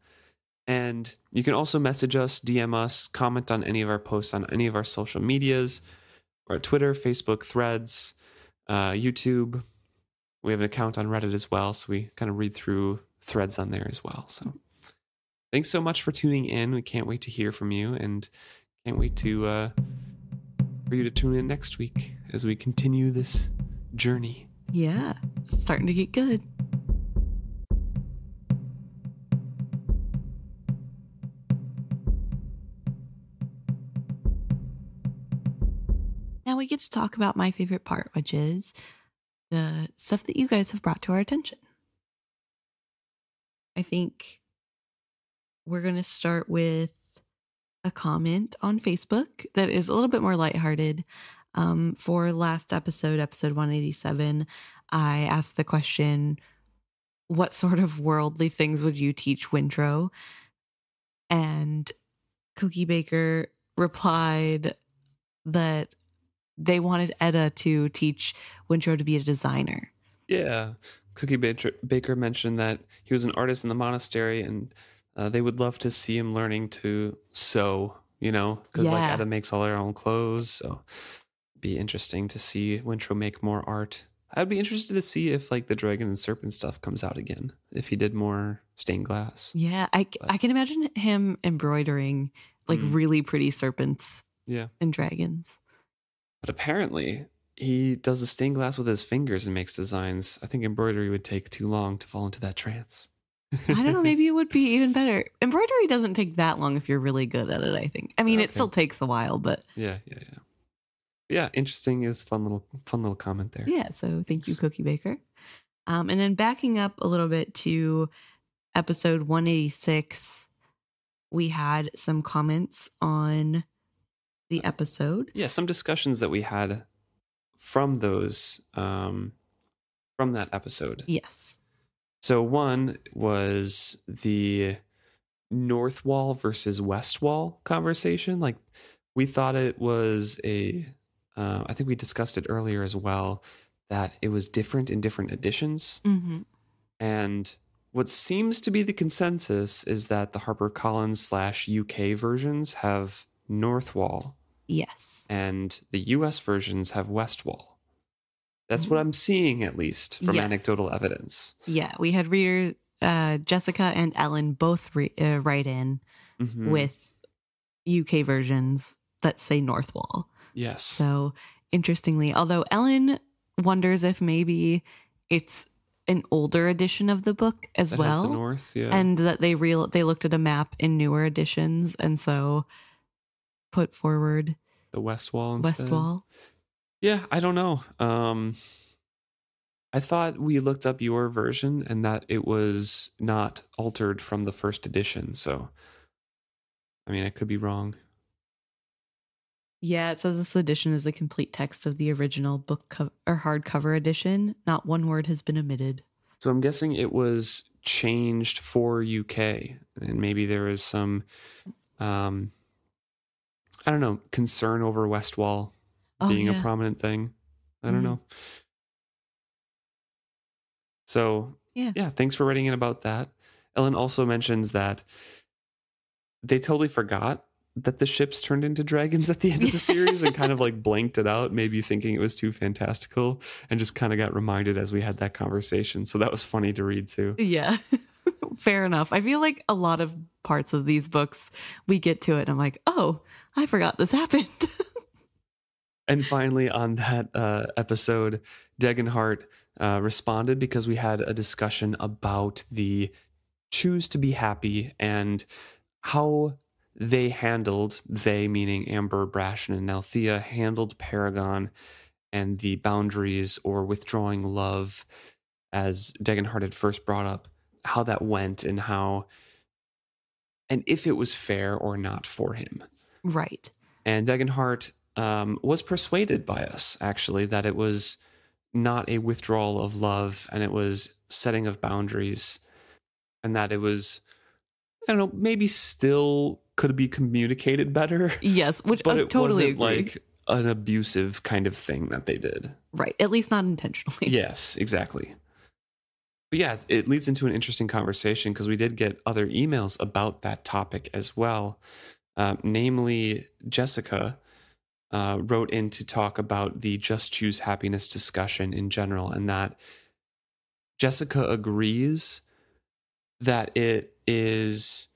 And you can also message us, DM us, comment on any of our posts on any of our social medias, or Twitter, Facebook, Threads, uh, YouTube. We have an account on Reddit as well, so we kind of read through threads on there as well. So thanks so much for tuning in. We can't wait to hear from you and can't wait to uh, for you to tune in next week as we continue this journey. Yeah, it's starting to get good. We get to talk about my favorite part, which is the stuff that you guys have brought to our attention. I think we're going to start with a comment on Facebook that is a little bit more lighthearted. Um, for last episode, episode 187, I asked the question, What sort of worldly things would you teach Wintrow? And Cookie Baker replied that they wanted Etta to teach Wintrow to be a designer. Yeah. Cookie Baker mentioned that he was an artist in the monastery and uh, they would love to see him learning to sew, you know, because yeah. like Etta makes all her own clothes. So be interesting to see Wintrow make more art. I'd be interested to see if like the dragon and serpent stuff comes out again, if he did more stained glass. Yeah, I, but, I can imagine him embroidering like mm. really pretty serpents yeah. and dragons. But apparently, he does the stained glass with his fingers and makes designs. I think embroidery would take too long to fall into that trance. I don't know. Maybe it would be [laughs] even better. Embroidery doesn't take that long if you're really good at it. I think. I mean, okay. it still takes a while, but yeah, yeah, yeah. Yeah, interesting is fun little fun little comment there. Yeah. So thank you, Cookie Baker. Um, and then backing up a little bit to episode 186, we had some comments on the episode. Yeah, some discussions that we had from those um, from that episode. Yes. So one was the north wall versus west wall conversation. Like we thought it was a. Uh, I think we discussed it earlier as well that it was different in different editions. Mm-hmm. And what seems to be the consensus is that the HarperCollins slash UK versions have North Wall Yes. and the US versions have West Wall. That's what Mhm. I'm seeing, at least from Yes. anecdotal evidence. Yeah. We had readers, uh, Jessica and Ellen both re- uh, write in Mhm. with UK versions that say North Wall. yes, So interestingly, although Ellen wonders if maybe it's an older edition of the book as That well. North, yeah, and that they real they looked at a map in newer editions and so put forward the West Wall West. Wall. Yeah, I don't know. Um, I thought we looked up your version and that it was not altered from the first edition. So, I mean, I could be wrong. Yeah, it says this edition is the complete text of the original book co- or hardcover edition. Not one word has been omitted. So I'm guessing it was changed for UK, and maybe there is some, um, I don't know, concern over West Wall Oh, being yeah. a prominent thing. I don't Mhm. know. So Yeah. yeah, thanks for writing in about that. Ellen also mentions that they totally forgot that the ships turned into dragons at the end of the series and kind of like [laughs] blanked it out, maybe thinking it was too fantastical, and just kind of got reminded as we had that conversation. So that was funny to read too. Yeah. [laughs] Fair enough. I feel like a lot of parts of these books we get to it and I'm like, "Oh, I forgot this happened." [laughs] And finally, on that uh, episode, Degenhart uh, responded because we had a discussion about the choose to be happy and how they handled, they meaning Amber, Brashen, and Althea, handled Paragon and the boundaries or withdrawing love, as Degenhart had first brought up, how that went and how, and if it was fair or not for him. Right. And Degenhart um, was persuaded by us, actually, that it was not a withdrawal of love and it was setting of boundaries and that it was, I don't know, maybe still could be communicated better, Yes, which but I it totally wasn't agree. like an abusive kind of thing that they did. right. At least not intentionally. [laughs] yes, exactly. But yeah, it- it leads into an interesting conversation because we did get other emails about that topic as well. Uh, namely, Jessica uh, wrote in to talk about the just choose happiness discussion in general, and that Jessica agrees that it is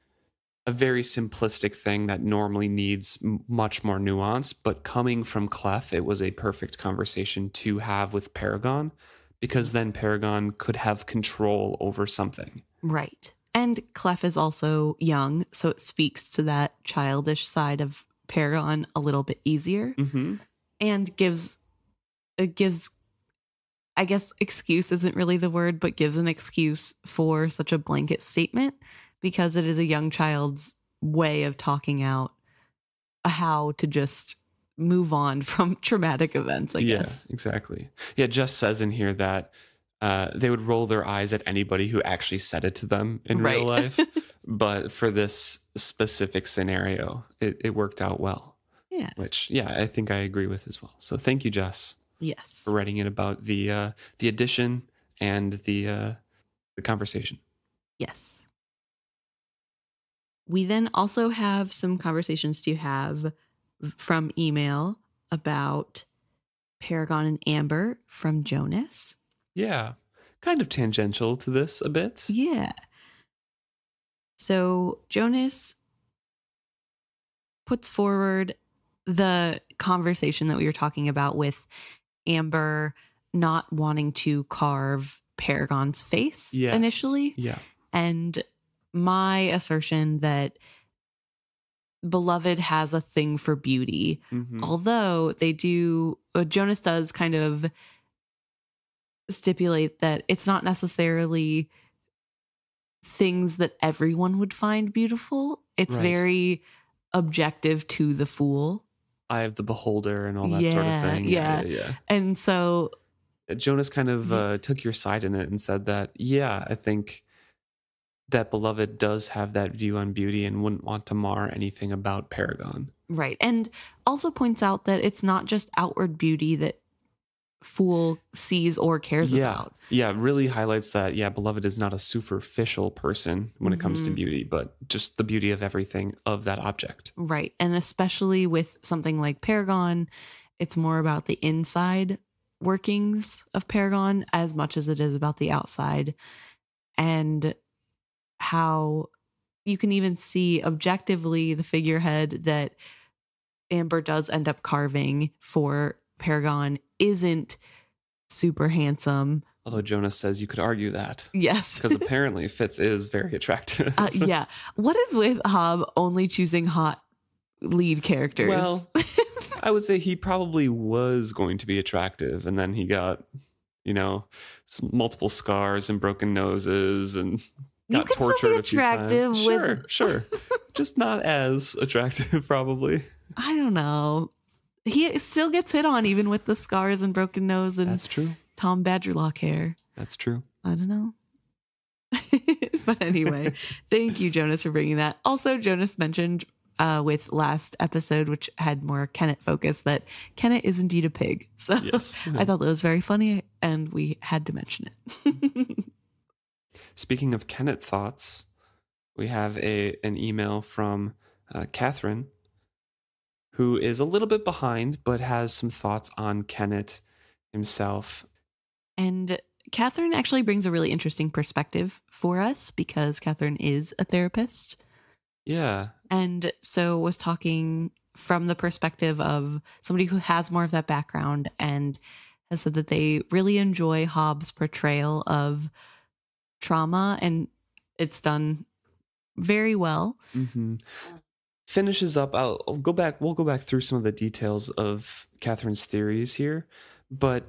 a very simplistic thing that normally needs much more nuance. But coming from Clef, it was a perfect conversation to have with Paragon because then Paragon could have control over something. Right. And Clef is also young, so it speaks to that childish side of Paragon a little bit easier Mm-hmm. and gives it gives I guess excuse isn't really the word, but gives an excuse for such a blanket statement because it is a young child's way of talking out how to just move on [laughs] from traumatic events, I yeah, guess. exactly. Yeah, Jess says in here that uh, they would roll their eyes at anybody who actually said it to them in real life. [laughs] but for this specific scenario, it, it worked out well, Yeah. which, yeah, I think I agree with as well. So thank you, Jess, Yes. for writing it about the uh, the addition and the uh, the conversation. Yes. We then also have some conversations to have from email about Paragon and Amber from Jonas. Yeah, kind of tangential to this a bit. Yeah. So Jonas puts forward the conversation that we were talking about with Amber not wanting to carve Paragon's face Yes. initially Yeah. and my assertion that beloved has a thing for beauty Mhm. although they do uh, jonas does kind of stipulate that it's not necessarily things that everyone would find beautiful. It's Right. very objective to the fool. Eye of the beholder and all that sort of thing. yeah. yeah. And so. Jonas kind of Yeah. uh, took your side in it and said that, yeah, I think that beloved does have that view on beauty and wouldn't want to mar anything about Paragon. Right. And also points out that it's not just outward beauty that Fool sees or cares yeah, about. yeah, really highlights that. Yeah, beloved is not a superficial person when it comes to Mhm. beauty, but just the beauty of everything of that object. Right. And especially with something like Paragon, it's more about the inside workings of Paragon as much as it is about the outside and how you can even see objectively the figurehead that Amber does end up carving for Paragon isn't super handsome. Although Jonas says you could argue that Yes. because apparently Fitz is very attractive. uh, yeah. What is with Hobb only choosing hot lead characters? Well, [laughs] I would say he probably was going to be attractive, and then he got, you know, multiple scars and broken noses and got can still be tortured a few times. with- Sure, sure. [laughs] Just not as attractive, [laughs] probably. I don't know. He still gets hit on even with the scars and broken nose and That's true. Tom Badgerlock hair. That's true. I don't know. [laughs] but anyway, [laughs] thank you, Jonas, for bringing that. Also, Jonas mentioned uh, with last episode, which had more Kennit focus, that Kennit is indeed a pig. [laughs] So Yes. I thought that was very funny, and we had to mention it. Speaking of Kennit thoughts, we have a an email from uh, Catherine, who is a little bit behind, but has some thoughts on Kennit himself. and Catherine actually brings a really interesting perspective for us because Catherine is a therapist. Yeah, and so was talking from the perspective of somebody who has more of that background and has said that they really enjoy Hobb's portrayal of trauma and it's done very well. hmm Finishes up. I'll, I'll go back. We'll go back through some of the details of Catherine's theories here, but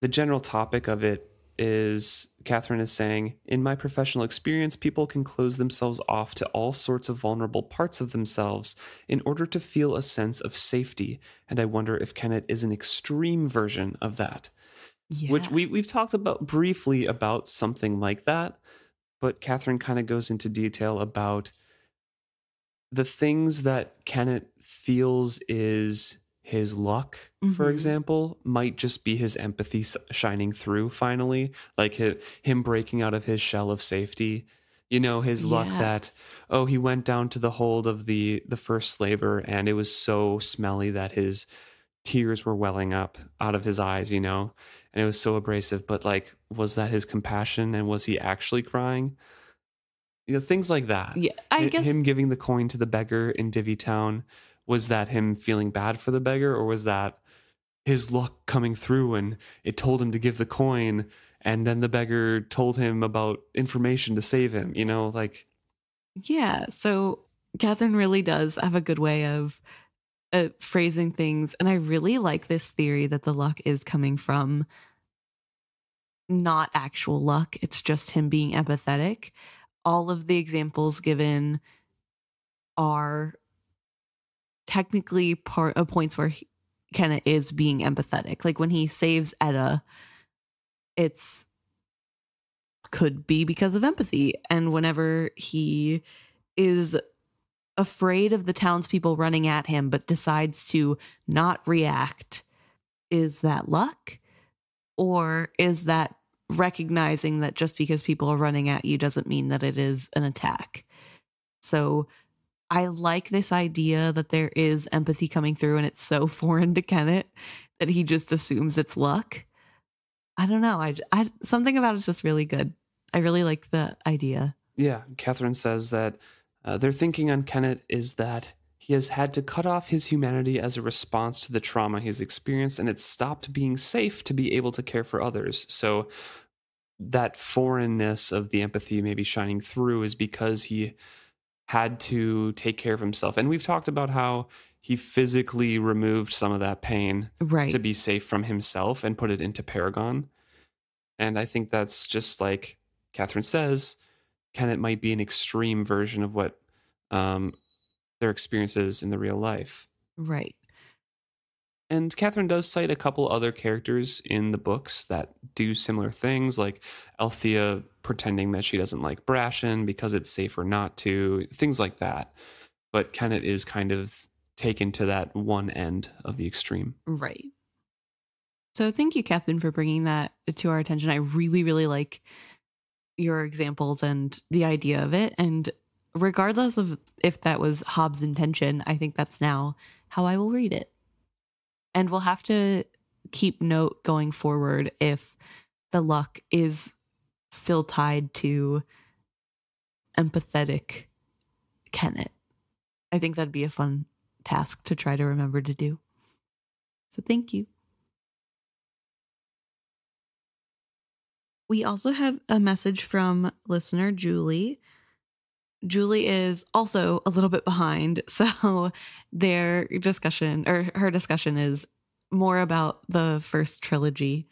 the general topic of it is Catherine is saying, in my professional experience, people can close themselves off to all sorts of vulnerable parts of themselves in order to feel a sense of safety. And I wonder if Kennit is an extreme version of that. Yeah. Which we, we've talked about briefly about something like that, but Catherine kind of goes into detail about the things that Kennit feels is his luck, for Mhm. example, might just be his empathy shining through finally, like hi- him breaking out of his shell of safety. You know, his luck Yeah. that oh, he went down to the hold of the the first slaver and it was so smelly that his tears were welling up out of his eyes, you know, and it was so abrasive. But like, was that his compassion and was he actually crying? You know, things like that. yeah, I guess him giving the coin to the beggar in Divvytown was that him feeling bad for the beggar, or was that his luck coming through and it told him to give the coin, and then the beggar told him about information to save him? You know, like Yeah. So Catherine really does have a good way of uh, phrasing things. And I really like this theory that the luck is coming from not actual luck, it's just him being empathetic. All of the examples given are technically part of points where he, Kennit is being empathetic. Like when he saves Etta, it's could be because of empathy. And whenever he is afraid of the townspeople running at him, but decides to not react, is that luck? Or is that recognizing that just because people are running at you doesn't mean that it is an attack? So I like this idea that there is empathy coming through and it's so [laughs] foreign to Kennit that he just assumes it's luck. I don't know. I, I something about it's just really good. I really like the idea. Yeah, Catherine says that uh, their thinking on Kennit is that he has had to cut off his humanity as a response to the trauma he's experienced, and it's stopped being safe to be able to care for others. So that foreignness of the empathy maybe shining through is because he had to take care of himself. And we've talked about how he physically removed some of that pain Right. to be safe from himself and put it into Paragon. And I think that's just like Catherine says, Kennit might be an extreme version of what um, their experiences in the real life. Right. And Catherine does cite a couple other characters in the books that do similar things, like Althea pretending that she doesn't like Brashen because it's safer not to, things like that. But Kennit is kind of taken to that one end of the extreme. Right. So thank you, Catherine, for bringing that to our attention. I really, really like your examples and the idea of it. And regardless of if that was Hobb's intention, I think that's now how I will read it. And we'll have to keep note going forward if the luck is still tied to empathetic Kennit. I think that'd be a fun task to try to remember to do. So thank you. We also have a message from listener Julie. Julie is also a little bit behind. [laughs] So their discussion or her discussion is more about the first trilogy.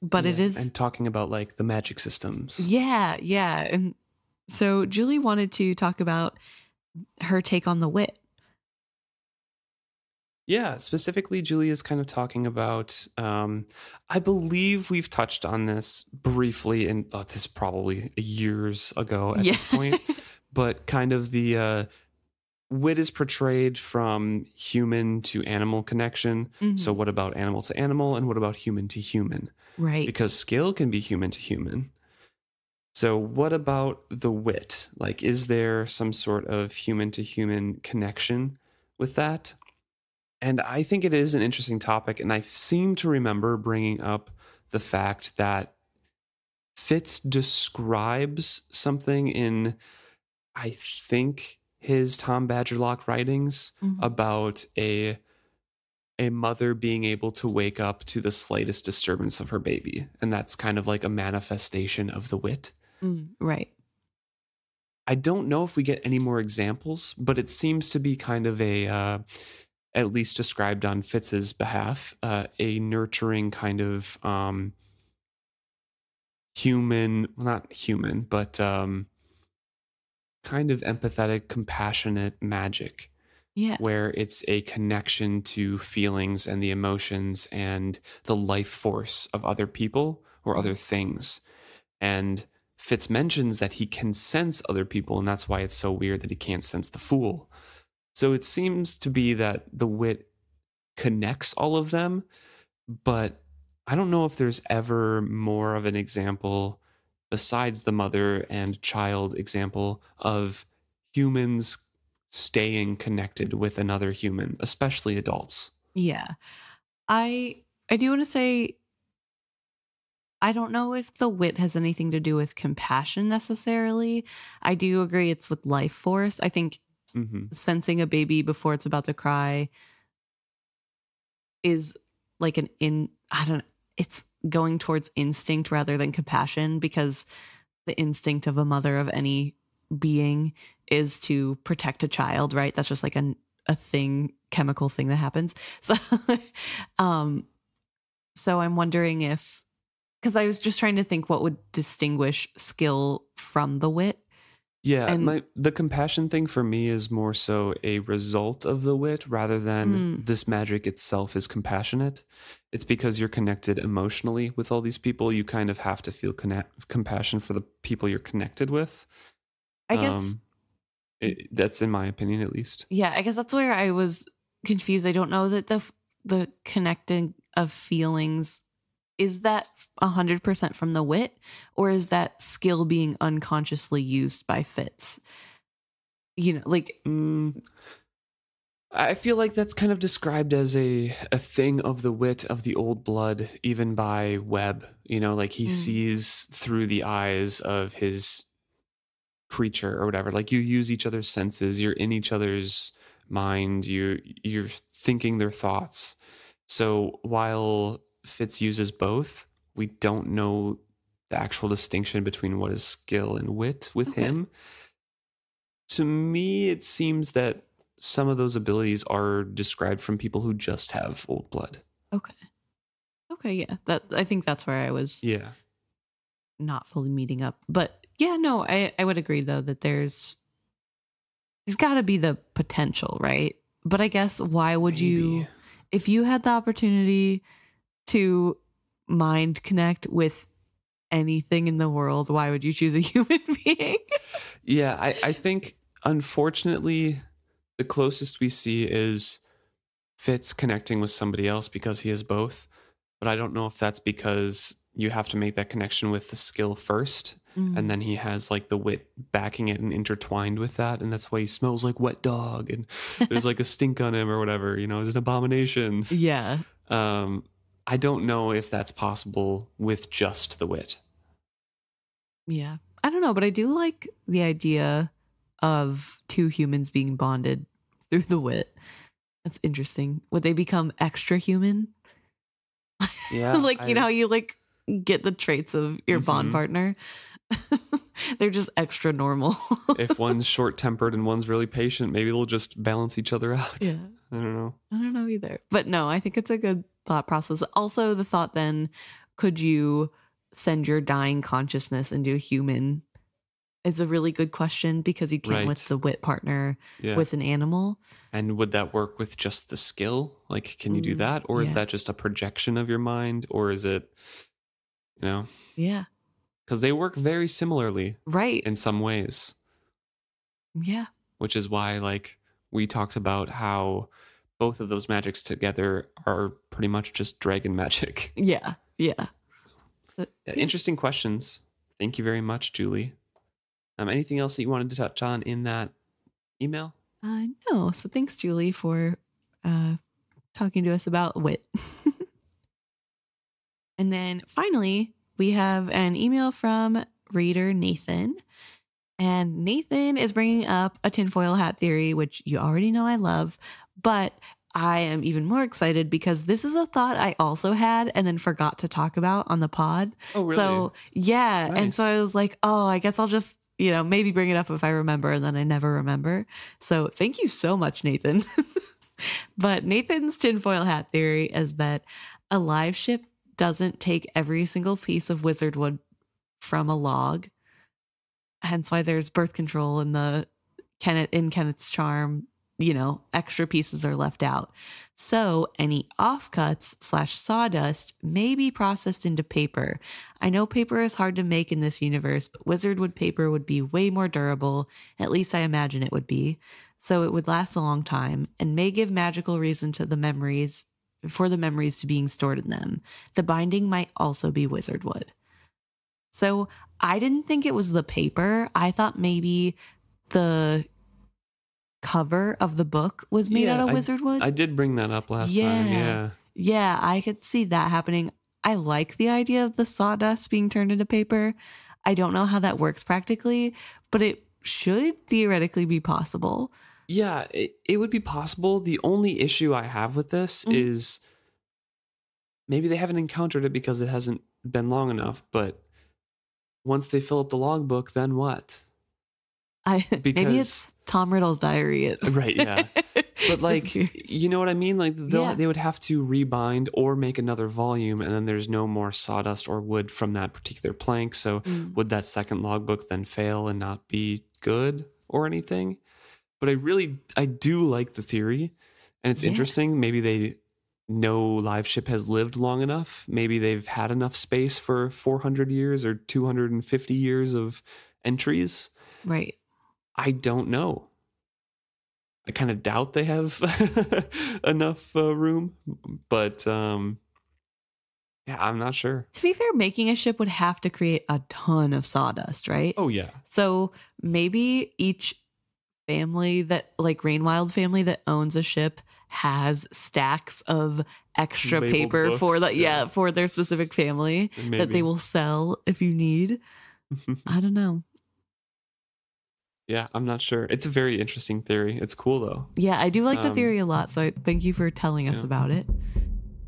But Yeah, it is And talking about like the magic systems. yeah, yeah. And so Julie wanted to talk about her take on the wit. Yeah, specifically, Julie is kind of talking about. Um, I believe we've touched on this briefly, and oh, this is probably years ago at this point. [laughs] But kind of the uh, wit is portrayed from human to animal connection. So, Mhm. what about animal to animal, and what about human to human? right. Because skill can be human to human. So, what about the wit? Like, is there some sort of human to human connection with that? And I think it is an interesting topic. And I seem to remember bringing up the fact that Fitz describes something in, I think, his Tom Badgerlock writings Mhm. about a a mother being able to wake up to the slightest disturbance of her baby and that's kind of like a manifestation of the wit Mm, right. i don't know if we get any more examples but it seems to be kind of a uh, at least described on fitz's behalf uh, a nurturing kind of um human well, not human but um kind of empathetic compassionate magic Yeah. where it's a connection to feelings and the emotions and the life force of other people or other things. And Fitz mentions that he can sense other people, and that's why it's so weird that he can't sense the fool. So it seems to be that the wit connects all of them, but I don't know if there's ever more of an example besides the mother and child example of humans staying connected with another human, especially adults. Yeah. I I do want to say I don't know if the wit has anything to do with compassion necessarily. I do agree it's with life force. I think hmm sensing a baby before it's about to cry is like an in I don't know, it's going towards instinct rather than compassion because the instinct of a mother of any being is to protect a child, right? That's just like an a thing, chemical thing that happens. [laughs] So um so I'm wondering if because I was just trying to think what would distinguish skill from the wit. Yeah, And- my the compassion thing for me is more so a result of the wit rather than Mm. this magic itself is compassionate. It's because you're connected emotionally with all these people. You kind of have to feel connect, compassion for the people you're connected with. I guess Um, it, that's in my opinion, at least. Yeah, I guess that's where I was confused. I don't know that the the connecting of feelings is that hundred percent from the wit, or is that skill being unconsciously used by Fitz? You know, like Mm, I feel like that's kind of described as a a thing of the wit of the old blood, even by Web. You know, like he Mm. sees through the eyes of his creature or whatever. Like you use each other's senses, you're in each other's mind, you you're thinking their thoughts. So while Fitz uses both, we don't know the actual distinction between what is skill and wit with Okay. him. To me, it seems that some of those abilities are described from people who just have old blood. okay, Okay, yeah. That I think that's where I was Yeah. not fully meeting up. But yeah, no, I, I would agree though that there's there's gotta be the potential, right? But I guess why would you if you had the opportunity to mind connect with anything in the world, why would you choose a [laughs] human being? Yeah, I, I think unfortunately the closest we see is Fitz connecting with somebody else because he is both. But I don't know if that's because you have to make that connection with the skill first and then he has like the wit backing it and intertwined with that and that's why he smells like wet dog and there's like a stink on him or whatever you know it's an abomination [laughs] yeah. um i don't know if that's possible with just the wit Yeah. I don't know, but I do like the idea of two humans being bonded [laughs] through the wit. That's interesting. Would they become extra human? yeah [laughs] like, you I- know, you like get the traits of your bond Mhm. partner. [laughs] They're just extra normal. [laughs] if one's short tempered and one's really patient maybe they'll just balance each other out yeah. [laughs] i don't know I don't know either. But no, I think it's a good thought process. Also, the thought then could you send your dying consciousness into a human? Is a really good question because you can't with the wit partner yeah with an animal. And would that work with just the skill? Like, can you do Mm, that? Or is that just a projection of your mind? Or is it, you know, Yeah. Because they work very similarly Right. in some ways, yeah. which is why, like, we talked about how both of those magics together are pretty much just dragon [laughs] magic. Yeah. Yeah. Yeah, interesting questions. Thank you very much, Julie. Um, anything else that you wanted to touch on in that email? Uh, no. So thanks, Julie, for uh, talking to us about wit. [laughs] and then finally, we have an email from reader Nathan. And Nathan is bringing up a tinfoil hat theory, which you already know I love. But I am even more excited because this is a thought I also had and then forgot to talk about on the pod. Oh, really? So yeah, and so I was like, oh, I guess I'll just you know maybe bring it up if I remember, and then I never remember. So thank you so much, Nathan. [laughs] but Nathan's tinfoil hat theory is that a live ship doesn't take every single piece of wizard wood from a log. Hence why there's birth control in the Kennit in Kennit's charm. You know, extra pieces are left out. So any offcuts slash sawdust may be processed into paper. I know paper is hard to make in this universe, but wizard wood paper would be way more durable. At least I imagine it would be. So it would last a long time and may give magical reason to the memories for the memories to being stored in them. The binding might also be wizard wood. So I didn't think it was the paper. I thought maybe the cover of the book was made Yeah, out of I- wizardwood. I did bring that up last time. Yeah. Yeah. Yeah, I could see that happening. I like the idea of the sawdust being turned into paper. I don't know how that works practically, but it should theoretically be possible. Yeah, it, it would be possible. The only issue I have with this Mhm. is maybe they haven't encountered it because it hasn't been long enough, but once they fill up the logbook, then what? I [laughs] maybe it's Tom Riddle's diary. It- Right, yeah. [laughs] But like, you know what I mean? Like, they'll, Yeah. they would have to rebind or make another volume, and then there's no more sawdust or wood from that particular plank. So, Mm. would that second logbook then fail and not be good or anything? But I really, I do like the theory, and it's Yeah. interesting. Maybe they know live ship has lived long enough. Maybe they've had enough space for 400 years or 250 years of entries. right. I don't know. I kind of doubt they have [laughs] enough uh, room, but um, yeah, I'm not sure. To be fair, making a ship would have to create a ton of sawdust, right? Oh yeah, So maybe each family that, like Rainwild family that owns a ship, has stacks of extra Labeled paper for books, the yeah. yeah. for their specific family that they will sell if you need. [laughs] I don't know. yeah, I'm not sure. It's a very interesting theory. It's cool though. Yeah, I do like the Um, theory a lot. So I, thank you for telling us yeah. about it.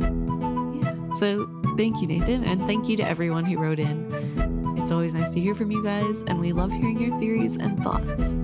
Yeah. So thank you, Nathan, and thank you to everyone who wrote in. It's always nice to hear from you guys, and we love hearing your theories and thoughts.